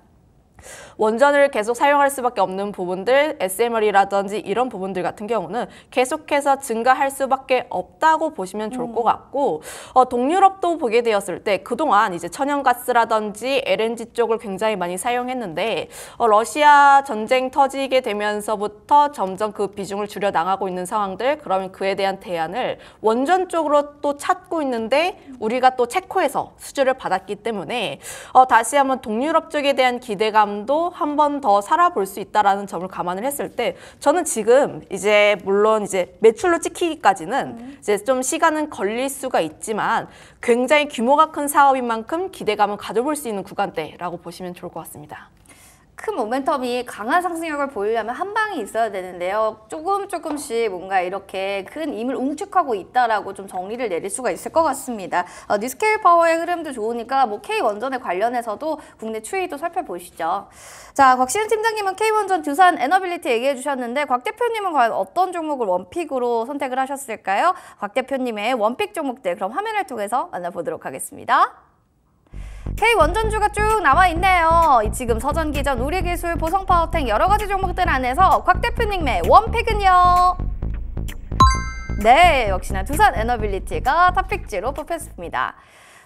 원전을 계속 사용할 수밖에 없는 부분들, SMR이라든지 이런 부분들 같은 경우는 계속해서 증가할 수밖에 없다고 보시면 좋을 것 같고, 어, 동유럽도 보게 되었을 때 그동안 이제 천연가스라든지 LNG 쪽을 굉장히 많이 사용했는데, 어, 러시아 전쟁 터지게 되면서부터 점점 그 비중을 줄여 나가고 있는 상황들, 그러면 그에 대한 대안을 원전 쪽으로 또 찾고 있는데, 우리가 또 체코에서 수주를 받았기 때문에, 어, 다시 한번 동유럽 쪽에 대한 기대감 기대감도 한 번 더 살아볼 수 있다라는 점을 감안을 했을 때 저는 지금 이제 물론 이제 매출로 찍히기까지는 이제 좀 시간은 걸릴 수가 있지만 굉장히 규모가 큰 사업인 만큼 기대감을 가져볼 수 있는 구간대라고 보시면 좋을 것 같습니다. 큰 모멘텀이 강한 상승력을 보이려면 한 방이 있어야 되는데요. 조금 조금씩 뭔가 이렇게 큰 힘을 응축하고 있다라고 좀 정리를 내릴 수가 있을 것 같습니다. 어, 뉴스케일 파워의 흐름도 좋으니까 뭐 K 원전에 관련해서도 국내 추이도 살펴보시죠. 자, 곽시은 팀장님은 K 원전 두산 에너빌리티 얘기해 주셨는데 곽 대표님은 과연 어떤 종목을 one pick으로 선택을 하셨을까요? 곽 대표님의 one pick 종목들 그럼 화면을 통해서 만나보도록 하겠습니다. K 원전주가 쭉 나와 있네요. 이 지금 서전기전, 우리기술, 보성파워텍 여러 가지 종목들 안에서 곽 대표님의 one pick은요. 네, 역시나 두산 에너빌리티가 top picks로 뽑혔습니다.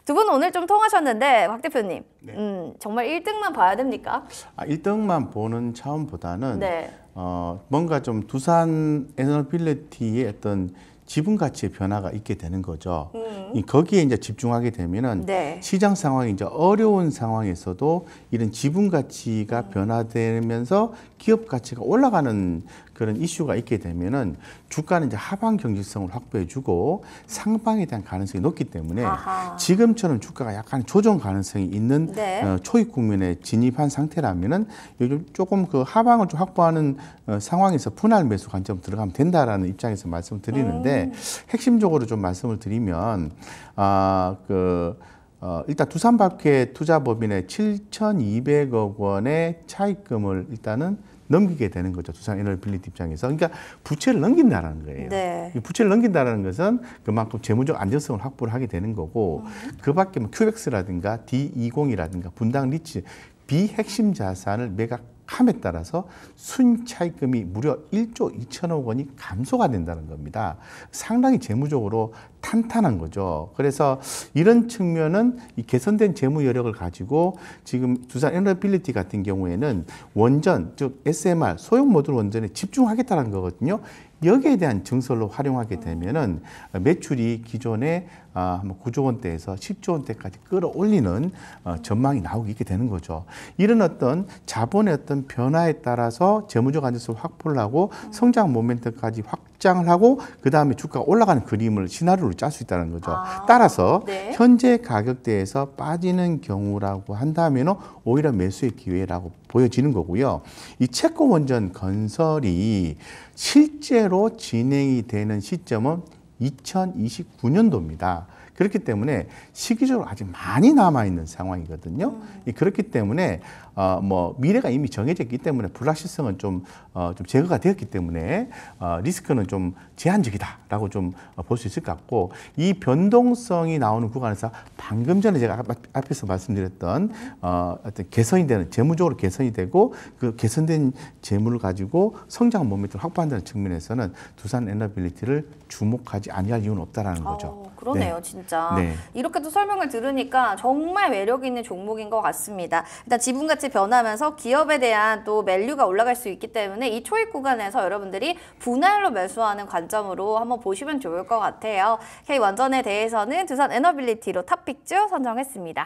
두 분 오늘 좀 통하셨는데 곽 대표님, 음, 정말 1등만 봐야 됩니까? 아, 1등만 보는 차원보다는 네. 어, 뭔가 좀 두산 에너빌리티의 어떤 지분 가치의 변화가 있게 되는 거죠. 이 거기에 이제 집중하게 되면은 음. 네. 시장 상황이 이제 어려운 상황에서도 이런 지분 가치가 음. 변화되면서 기업 가치가 올라가는 그런 이슈가 있게 되면은 주가는 이제 하방 경직성을 확보해주고 상방에 대한 가능성이 높기 때문에 아하. 지금처럼 주가가 약간 조정 가능성이 있는 네. 어, 초입 국면에 진입한 상태라면은 요즘 조금 그 하방을 좀 확보하는 어, 상황에서 분할 매수 관점 들어가면 된다라는 입장에서 말씀을 드리는데 핵심적으로 좀 말씀을 드리면 아그 어, 일단 두산밥캣 투자법인의 7,200억 원의 차입금을 일단은 넘기게 되는 거죠. 두산 에너빌리티 입장에서. 그러니까 부채를 넘긴다라는 거예요. 네. 이 부채를 넘긴다는 것은 그만큼 재무적 안정성을 확보를 하게 되는 거고 그 밖에 뭐 큐벡스라든가 D20이라든가 분당 리츠 비핵심 자산을 매각 함에 따라서 순차입금이 무려 1조 2천억 원이 감소가 된다는 겁니다. 상당히 재무적으로 탄탄한 거죠. 그래서 이런 측면은 이 개선된 재무 여력을 가지고 지금 두산 에너빌리티 같은 경우에는 원전 즉 SMR 소형 모듈 원전에 집중하겠다는 거거든요. 여기에 대한 증설로 활용하게 되면은 매출이 기존에 아, 뭐 9조 원대에서 10조 원대까지 끌어올리는 어, 전망이 나오게 있게 되는 거죠. 이런 어떤 자본의 어떤 변화에 따라서 재무적 안정성을 확보를 하고 성장 모멘트까지 확장을 하고 그 다음에 주가가 올라가는 그림을 시나리오를 짤 수 있다는 거죠. 아, 따라서 네. 현재 가격대에서 빠지는 경우라고 한다면 오히려 매수의 기회라고 보여지는 거고요. 이 체코 원전 건설이 실제로 진행이 되는 시점은 2029년도입니다. 그렇기 때문에 시기적으로 아직 많이 남아 있는 상황이거든요. 이 그렇기 때문에 어, 뭐 미래가 이미 정해져 있기 때문에 불확실성은 좀, 어, 좀 제거가 되었기 때문에 어, 리스크는 좀 제한적이다라고 좀 볼 수 있을 것 같고 이 변동성이 나오는 구간에서 방금 전에 제가 앞- 앞에서 말씀드렸던 어, 어떤 개선이 되는 재무적으로 개선이 되고 그 개선된 재무를 가지고 성장 모멘트를 확보한다는 측면에서는 두산 에너빌리티를 주목하지 아니할 이유는 없다라는 거죠. 어, 그러네요, 네. 진짜. 네. 이렇게도 설명을 들으니까 정말 매력 있는 종목인 것 같습니다. 일단 지분 가치 변하면서 기업에 대한 또 value가 올라갈 수 있기 때문에 이 초입 구간에서 여러분들이 분할로 매수하는 관점으로 한번 보시면 좋을 것 같아요. K원전에 대해서는 두산 에너빌리티로 탑픽주 선정했습니다.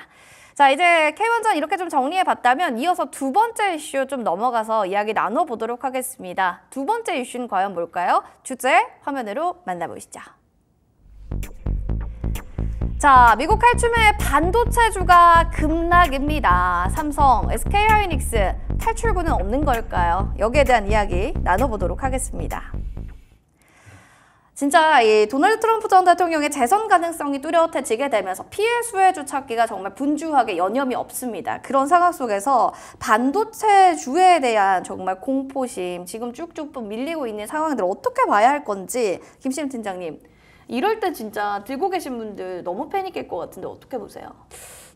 자, 이제 K원전 이렇게 좀 정리해 봤다면 이어서 두 번째 이슈 좀 넘어가서 이야기 나눠보도록 하겠습니다. 두 번째 이슈는 과연 뭘까요? 주제 화면으로 만나보시죠. 자, 미국 칼춤의 반도체주가 급락입니다. 삼성, SK 하이닉스 탈출구는 없는 걸까요? 여기에 대한 이야기 나눠보도록 하겠습니다. 진짜 이 도널드 트럼프 전 대통령의 재선 가능성이 뚜렷해지게 되면서 피해 수혜주 찾기가 정말 분주하게 여념이 없습니다. 그런 상황 속에서 반도체 주에 대한 정말 공포심 지금 쭉쭉 또 밀리고 있는 상황들 어떻게 봐야 할 건지 김시임 팀장님 이럴 때 진짜 들고 계신 분들 너무 패닉일 것 같은데 어떻게 보세요?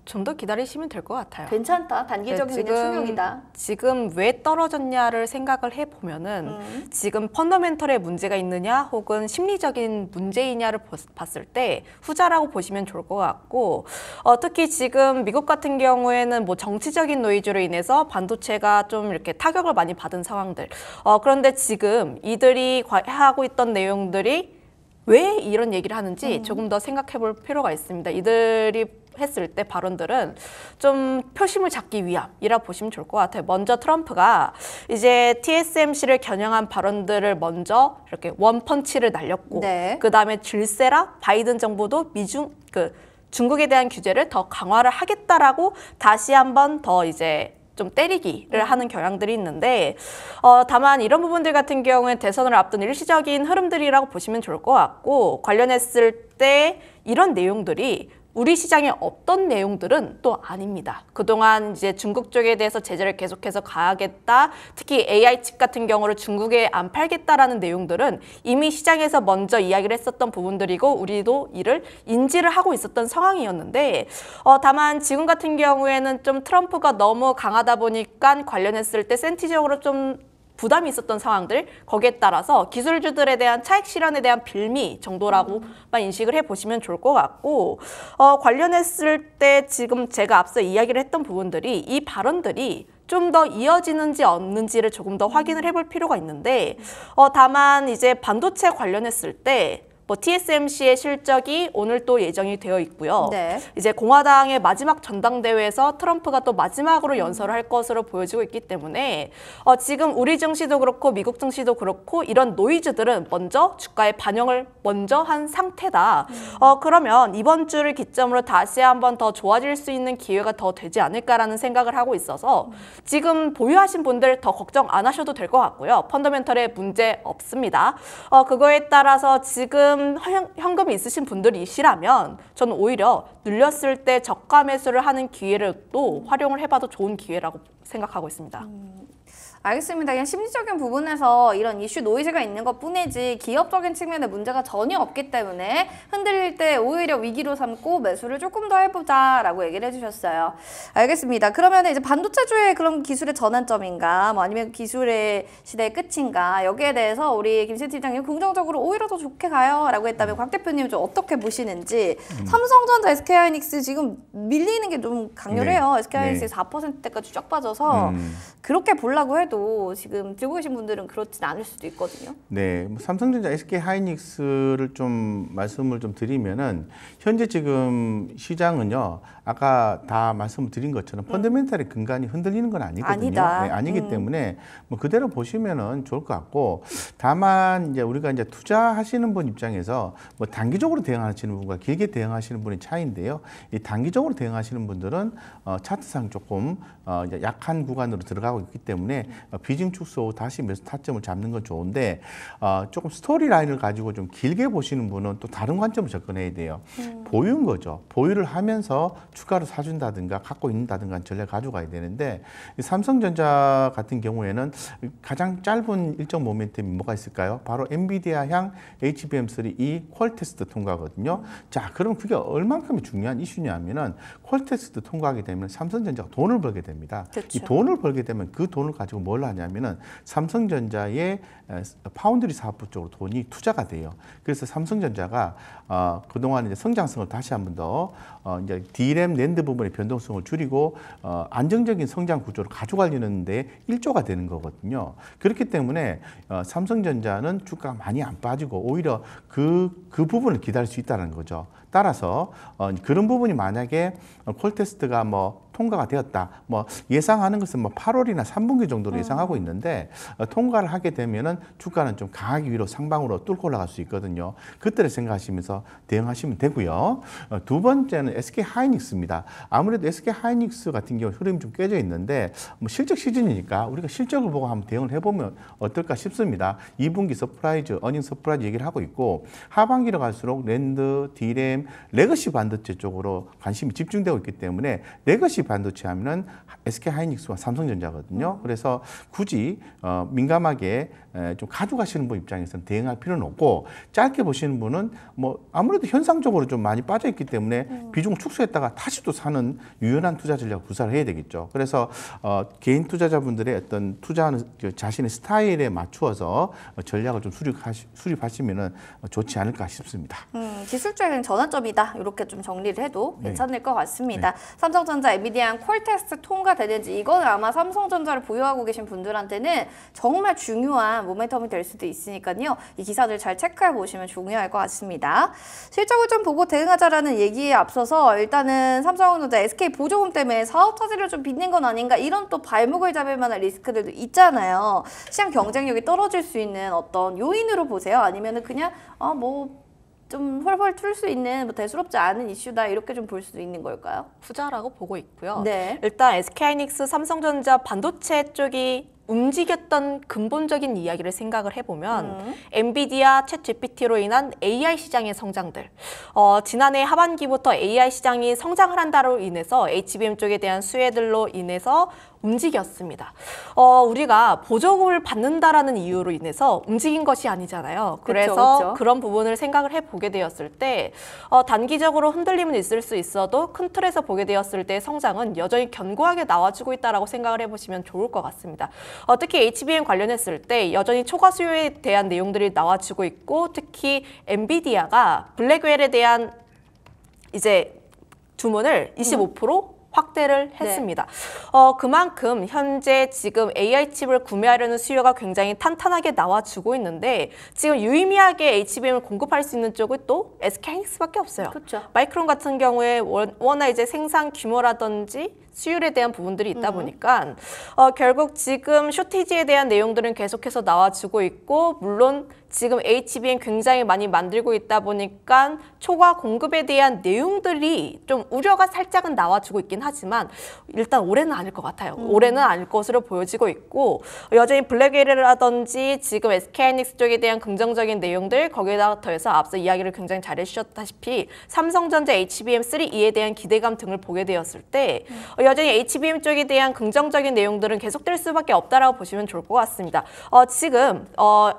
좀 더 기다리시면 될 것 같아요. 괜찮다. 단기적인 네, 그냥 충격이다. 지금 왜 떨어졌냐를 생각을 해보면은 음. 지금 펀더멘털에 문제가 있느냐 혹은 심리적인 문제이냐를 보- 봤을 때 후자라고 보시면 좋을 것 같고 어, 특히 지금 미국 같은 경우에는 뭐 정치적인 노이즈로 인해서 반도체가 좀 이렇게 타격을 많이 받은 상황들 어, 그런데 지금 이들이 과- 하고 있던 내용들이 왜 이런 얘기를 하는지 조금 더 생각해 볼 필요가 있습니다. 이들이 했을 때 발언들은 좀 표심을 잡기 위함이라 보시면 좋을 것 같아요. 먼저 트럼프가 이제 TSMC를 겨냥한 발언들을 먼저 이렇게 원펀치를 날렸고 네. 그 다음에 질세라 바이든 정부도 미중 그 중국에 대한 규제를 더 강화를 하겠다라고 다시 한번 더 이제 좀 때리기를 하는 경향들이 있는데 어, 다만 이런 부분들 같은 경우에 대선을 앞둔 일시적인 흐름들이라고 보시면 좋을 것 같고 관련했을 때 이런 내용들이 우리 시장에 없던 내용들은 또 아닙니다. 그동안 이제 중국 쪽에 대해서 제재를 계속해서 가하겠다. 특히 AI 칩 같은 경우를 중국에 안 팔겠다라는 내용들은 이미 시장에서 먼저 이야기를 했었던 부분들이고 우리도 이를 인지를 하고 있었던 상황이었는데 어, 다만 지금 같은 경우에는 좀 트럼프가 너무 강하다 보니까 관련했을 때 센티적으로 좀 부담이 있었던 상황들 거기에 따라서 기술주들에 대한 차익 실현에 대한 빌미 정도라고만 인식을 해보시면 좋을 것 같고 어, 관련했을 때 지금 제가 앞서 이야기를 했던 부분들이 이 발언들이 좀더 이어지는지 없는지를 조금 더 확인을 해볼 필요가 있는데 어, 다만 이제 반도체 관련했을 때 뭐 TSMC의 실적이 오늘 또 예정이 되어 있고요. 네. 이제 공화당의 마지막 전당대회에서 트럼프가 또 마지막으로 연설을 할 것으로 보여지고 있기 때문에 어, 지금 우리 증시도 그렇고 미국 증시도 그렇고 이런 노이즈들은 먼저 주가에 반영을 먼저 한 상태다. 어, 그러면 이번 주를 기점으로 다시 한번 더 좋아질 수 있는 기회가 더 되지 않을까라는 생각을 하고 있어서 지금 보유하신 분들 더 걱정 안 하셔도 될 것 같고요. 펀더멘털에 문제 없습니다. 어, 그거에 따라서 지금 현- 현금이 있으신 분들이시라면 저는 오히려 눌렸을 때 저가 매수를 하는 기회를 또 활용을 해봐도 좋은 기회라고 생각하고 있습니다. 알겠습니다. 그냥 심리적인 부분에서 이런 이슈 노이즈가 있는 것 뿐이지 기업적인 측면에 문제가 전혀 없기 때문에 흔들릴 때 오히려 위기로 삼고 매수를 조금 더 해보자 라고 얘기를 해주셨어요. 알겠습니다. 그러면 이제 반도체주의 그런 기술의 전환점인가, 뭐 아니면 기술의 시대의 끝인가 여기에 대해서 우리 김신 팀장님 긍정적으로 오히려 더 좋게 가요 라고 했다면 곽 대표님 좀 어떻게 보시는지 삼성전자, SK하이닉스 지금 밀리는 게 좀 강렬해요. 네. SK하이닉스 네. 4%대까지 쫙 빠져서 음. 그렇게 보려고 해도 지금 들고 계신 분들은 그렇진 않을 수도 있거든요. 네, 뭐 삼성전자, SK 하이닉스를 좀 말씀을 좀 드리면은 현재 지금 시장은요. 아까 다 말씀을 드린 것처럼 펀더멘탈의 근간이 흔들리는 건 아니거든요. 아니다. 네, 아니기 음. 때문에 뭐 그대로 보시면은 좋을 것 같고 다만 이제 우리가 이제 투자하시는 분 입장에서 뭐 단기적으로 대응하시는 분과 길게 대응하시는 분의 차이인데요. 이 단기적으로 대응하시는 분들은 어, 차트상 조금 어, 약한 구간으로 들어가고 있기 때문에 어, 비중 축소 후 다시 매수 타점을 잡는 건 좋은데 어, 조금 스토리 라인을 가지고 좀 길게 보시는 분은 또 다른 관점을 접근해야 돼요. 보유인 거죠. 보유를 하면서 추가로 사준다든가 갖고 있는다든가 전략 가져가야 되는데 이 삼성전자 같은 경우에는 가장 짧은 일정 모멘텀이 뭐가 있을까요? 바로 엔비디아 향 HBM3E qual 테스트 통과거든요. 자, 그럼 그게 얼만큼 중요한 이슈냐면은 qual 테스트 통과하게 되면 삼성전자가 돈을 벌게 됩니다. 그쵸. 이 돈을 벌게 되면 그 돈을 가지고 뭘 하냐면은 삼성전자의 에, 파운드리 사업부 쪽으로 돈이 투자가 돼요. 그래서 삼성전자가 어, 그동안 이제 성장성을 다시 한 번 더 어, 이제 D램 낸드 부분의 변동성을 줄이고 어, 안정적인 성장 구조를 가져가려는데 일조가 되는 거거든요. 그렇기 때문에 어, 삼성전자는 주가가 많이 안 빠지고 오히려 그, 그 부분을 기다릴 수 있다는 거죠. 따라서 어, 그런 부분이 만약에 어, qual 테스트가 뭐 통과가 되었다. 뭐 예상하는 것은 뭐 8월이나 3분기 정도로 예상하고 있는데 어, 통과를 하게 되면은 주가는 좀 강하게 위로 상방으로 뚫고 올라갈 수 있거든요. 그때를 생각하시면서 대응하시면 되고요. 어, 두 번째는 SK 하이닉스입니다. 아무래도 SK 하이닉스 같은 경우 흐름이 좀 깨져 있는데 뭐 실적 시즌이니까 우리가 실적을 보고 한번 대응을 해보면 어떨까 싶습니다. 2분기 surprise, earning surprise 얘기를 하고 있고 하반기로 갈수록 낸드, 디램, legacy 반도체 쪽으로 관심이 집중되고 있기 때문에 legacy 반도체 하면은 SK 하이닉스와 삼성전자거든요. 그래서 굳이 어, 민감하게 에, 좀 가져가시는 분 입장에서는 대응할 필요는 없고 짧게 보시는 분은 뭐 아무래도 현상적으로 좀 많이 빠져 있기 때문에 비중을 축소했다가 다시 또 사는 유연한 투자 전략 구사를 해야 되겠죠. 그래서 어, 개인 투자자분들의 어떤 투자하는 그 자신의 스타일에 맞추어서 어, 전략을 좀 수립하시, 수립하시면은 어, 좋지 않을까 싶습니다. 음, 기술적인 전환점이다. 이렇게 좀 정리를 해도 네. 괜찮을 것 같습니다. 삼성전자, 엔비디아 위대한 콜테스트 통과되는지 이거는 아마 삼성전자를 보유하고 계신 분들한테는 정말 중요한 모멘텀이 될 수도 있으니까요. 이 기사들 잘 체크해 보시면 중요할 것 같습니다. 실적을 좀 보고 대응하자라는 얘기에 앞서서 일단은 삼성전자 SK 보조금 때문에 사업 차질을 좀 빚는 건 아닌가 이런 또 발목을 잡을 만한 리스크들도 있잖아요. 시장 경쟁력이 떨어질 수 있는 어떤 요인으로 보세요? 아니면은 그냥 아뭐 좀 헐헐 툴 수 있는 뭐 대수롭지 않은 이슈다 이렇게 좀 볼 수도 있는 걸까요? 후자라고 보고 있고요. 네. 일단 SK하이닉스, 삼성전자 반도체 쪽이 움직였던 근본적인 이야기를 생각을 해보면 음. 엔비디아, 챗 GPT로 인한 AI 시장의 성장들. 어, 지난해 하반기부터 AI 시장이 성장을 한다로 인해서 HBM 쪽에 대한 수혜들로 인해서 움직였습니다. 어, 우리가 보조금을 받는다라는 이유로 인해서 움직인 것이 아니잖아요. 그래서 그쵸. 그런 부분을 생각을 해보게 되었을 때 어, 단기적으로 흔들림은 있을 수 있어도 큰 틀에서 보게 되었을 때 성장은 여전히 견고하게 나와주고 있다라고 생각을 해보시면 좋을 것 같습니다. 어, 특히 HBM 관련했을 때 여전히 초과 수요에 대한 내용들이 나와주고 있고 특히 엔비디아가 블랙웰에 대한 이제 주문을 25% 확대를 했습니다. 어, 그만큼 현재 지금 AI 칩을 구매하려는 수요가 굉장히 탄탄하게 나와주고 있는데 지금 유의미하게 HBM을 공급할 수 있는 쪽은 또 SK하이닉스밖에 없어요. 그렇죠. 마이크론 같은 경우에 원- 워낙 이제 생산 규모라든지 수율에 대한 부분들이 있다 보니까 어, 결국 지금 쇼티지에 대한 내용들은 계속해서 나와주고 있고 물론 지금 HBM 굉장히 많이 만들고 있다 보니까 초과 공급에 대한 내용들이 좀 우려가 살짝은 나와주고 있긴 하지만 일단 올해는 아닐 것 같아요. 올해는 아닐 것으로 보여지고 있고 여전히 블랙웨이라든지 지금 SK하이닉스 쪽에 대한 긍정적인 내용들 거기에다 더해서 앞서 이야기를 굉장히 잘 해주셨다시피 삼성전자 HBM3E에 대한 기대감 등을 보게 되었을 때 어, 여전히 HBM 쪽에 대한 긍정적인 내용들은 계속될 수밖에 없다라고 보시면 좋을 것 같습니다. 어, 지금 어,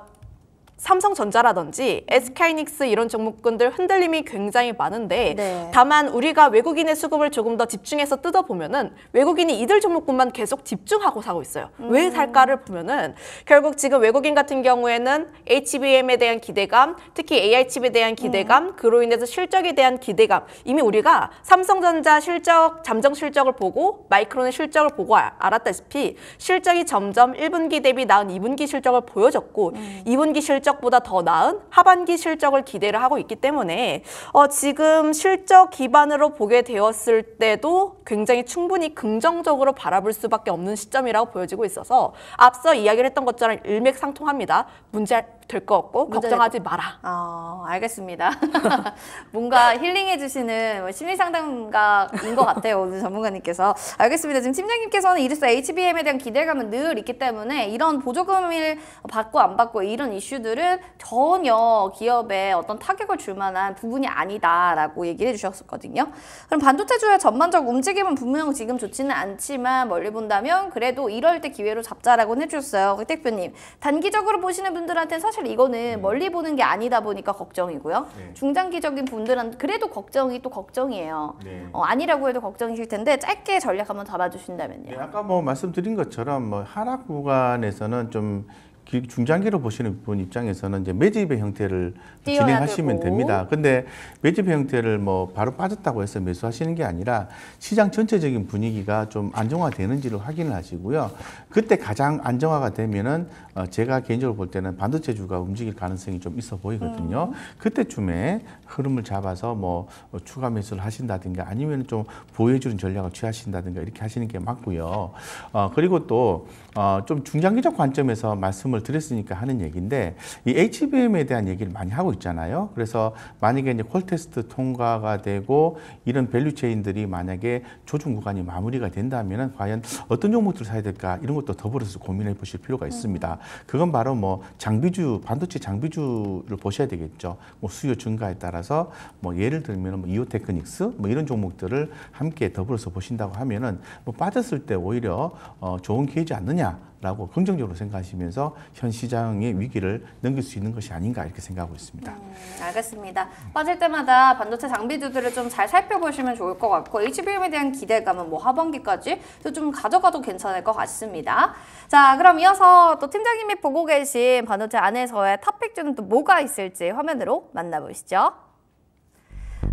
삼성전자라든지 SK하이닉스 이런 종목군들 흔들림이 굉장히 많은데 네. 다만 우리가 외국인의 수급을 조금 더 집중해서 뜯어보면은 외국인이 이들 종목군만 계속 집중하고 사고 있어요. 왜 살까를 보면은 결국 지금 외국인 같은 경우에는 HBM에 대한 기대감, 특히 AI 칩에 대한 기대감, 그로 인해서 실적에 대한 기대감. 이미 우리가 삼성전자 실적, 잠정 실적을 보고 마이크론의 실적을 보고 아- 알았다시피 실적이 점점 1분기 대비 나은 2분기 실적을 보여줬고 2분기 실적 보다 더 나은 하반기 실적을 기대를 하고 있기 때문에 어, 지금 실적 기반으로 보게 되었을 때도 굉장히 충분히 긍정적으로 바라볼 수밖에 없는 시점이라고 보여지고 있어서 앞서 이야기를 했던 것처럼 일맥상통합니다. 문제 될거 없고 문제 걱정하지 마라. 아, 알겠습니다. 뭔가 힐링해 주시는 뭐 심리 상담가인 것 같아요, 오늘 전문가님께서. 알겠습니다. 지금 팀장님께서는 이래서 HBM에 대한 기대감은 늘 있기 때문에 이런 보조금을 받고 안 받고 이런 이슈들 은 전혀 기업에 어떤 타격을 줄 만한 부분이 아니다라고 얘기를 해주셨었거든요. 그럼 반도체주의 전반적 움직임은 분명 지금 좋지는 않지만 멀리 본다면 그래도 이럴 때 기회로 잡자라고 해주셨어요. 그 대표님. 단기적으로 보시는 분들한테는 사실 이거는 멀리 보는 게 아니다 보니까 걱정이고요. 네. 중장기적인 분들은 그래도 걱정이 또 걱정이에요. 네. 어, 아니라고 해도 걱정이실 텐데 짧게 전략 한번 잡아주신다면요. 네, 아까 뭐 말씀드린 것처럼 뭐 하락 구간에서는 좀 기- 중장기로 보시는 분 입장에서는 이제 매집의 형태를 진행하시면 되고. 됩니다. 근데 매집의 형태를 뭐 바로 빠졌다고 해서 매수하시는 게 아니라 시장 전체적인 분위기가 좀 안정화되는지를 확인을 하시고요. 그때 가장 안정화가 되면은 어 제가 개인적으로 볼 때는 반도체주가 움직일 가능성이 좀 있어 보이거든요. 그때쯤에 흐름을 잡아서 뭐 어, 추가 매수를 하신다든가 아니면 좀 보여주는 전략을 취하신다든가 이렇게 하시는 게 맞고요. 어, 그리고 또 어, 좀 중장기적 관점에서 말씀을 드렸으니까 하는 얘기인데 이 HBM에 대한 얘기를 많이 하고 있잖아요. 그래서 만약에 이제 qual 테스트 통과가 되고 이런 value chain들이 만약에 조정 구간이 마무리가 된다면은 과연 어떤 종목들을 사야 될까 이런 것도 더불어서 고민해 보실 필요가 있습니다. 그건 바로 뭐 장비주 반도체 장비주를 보셔야 되겠죠. 뭐 수요 증가에 따라서 뭐 예를 들면 뭐 이오테크닉스 뭐 이런 종목들을 함께 더불어서 보신다고 하면은 뭐 빠졌을 때 오히려 어, 좋은 기회지 않느냐 라고 긍정적으로 생각하시면서 현 시장의 위기를 넘길 수 있는 것이 아닌가 이렇게 생각하고 있습니다. 음, 알겠습니다. 빠질 때마다 반도체 장비주들을 좀 잘 살펴보시면 좋을 것 같고 HBM에 대한 기대감은 뭐 하반기까지 또좀 가져가도 괜찮을 것 같습니다. 자, 그럼 이어서 또 팀장님이 보고 계신 반도체 안에서의 탑픽주는 또 뭐가 있을지 화면으로 만나보시죠.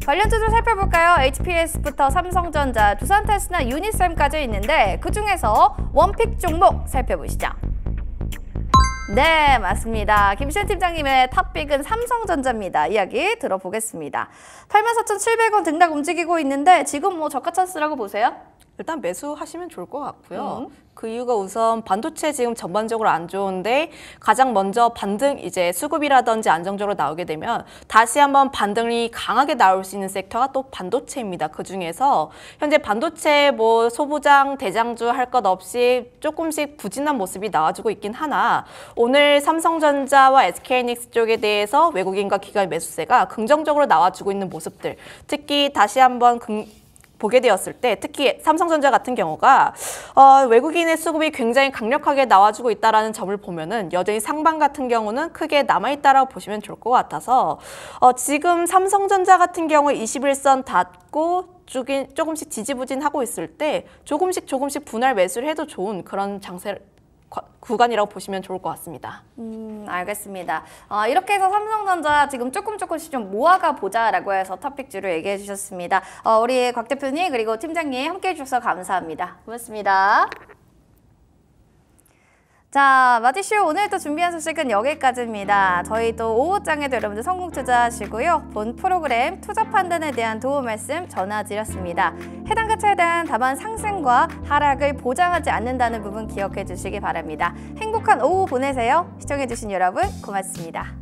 관련 주들 살펴볼까요? HPSP부터 삼성전자, 두산테스나 유니셈까지 있는데 그 중에서 one pick 종목 살펴보시죠. 네, 맞습니다. 김시현 팀장님의 top pick은 삼성전자입니다. 이야기 들어보겠습니다. 84,700원 등락 움직이고 있는데 지금 뭐 저가 찬스라고 보세요? 일단 매수하시면 좋을 것 같고요. 음. 그 이유가 우선 반도체 지금 전반적으로 안 좋은데 가장 먼저 반등 이제 수급이라든지 안정적으로 나오게 되면 다시 한번 반등이 강하게 나올 수 있는 섹터가 또 반도체입니다. 그 중에서 현재 반도체 뭐 소부장 대장주 할 것 없이 조금씩 부진한 모습이 나와주고 있긴 하나 오늘 삼성전자와 SK하이닉스 쪽에 대해서 외국인과 기관 매수세가 긍정적으로 나와주고 있는 모습들 특히 다시 한번 긍, 보게 되었을 때 특히 삼성전자 같은 경우가 어, 외국인의 수급이 굉장히 강력하게 나와주고 있다라는 점을 보면은 여전히 상방 같은 경우는 크게 남아있다라고 보시면 좋을 것 같아서 어, 지금 삼성전자 같은 경우 21선 닫고 조금- 조금씩 지지부진하고 있을 때 조금씩 조금씩 분할 매수를 해도 좋은 그런 장세 과- 구간이라고 보시면 좋을 것 같습니다. 음, 알겠습니다. 어, 이렇게 해서 삼성전자 지금 조금 조금씩 좀 모아가 보자라고 해서 토픽주로 얘기해 주셨습니다. 어, 우리 곽 대표님 그리고 팀장님 함께 해 주셔서 감사합니다. 고맙습니다. 자, 마디쇼 오늘도 준비한 소식은 여기까지입니다. 저희도 오후장에도 여러분들 성공 투자하시고요. 본 프로그램 투자 판단에 대한 도움 말씀 전화드렸습니다. 해당 가차에 대한 다만 상승과 하락을 보장하지 않는다는 부분 기억해 주시기 바랍니다. 행복한 오후 보내세요. 시청해 주신 여러분 고맙습니다.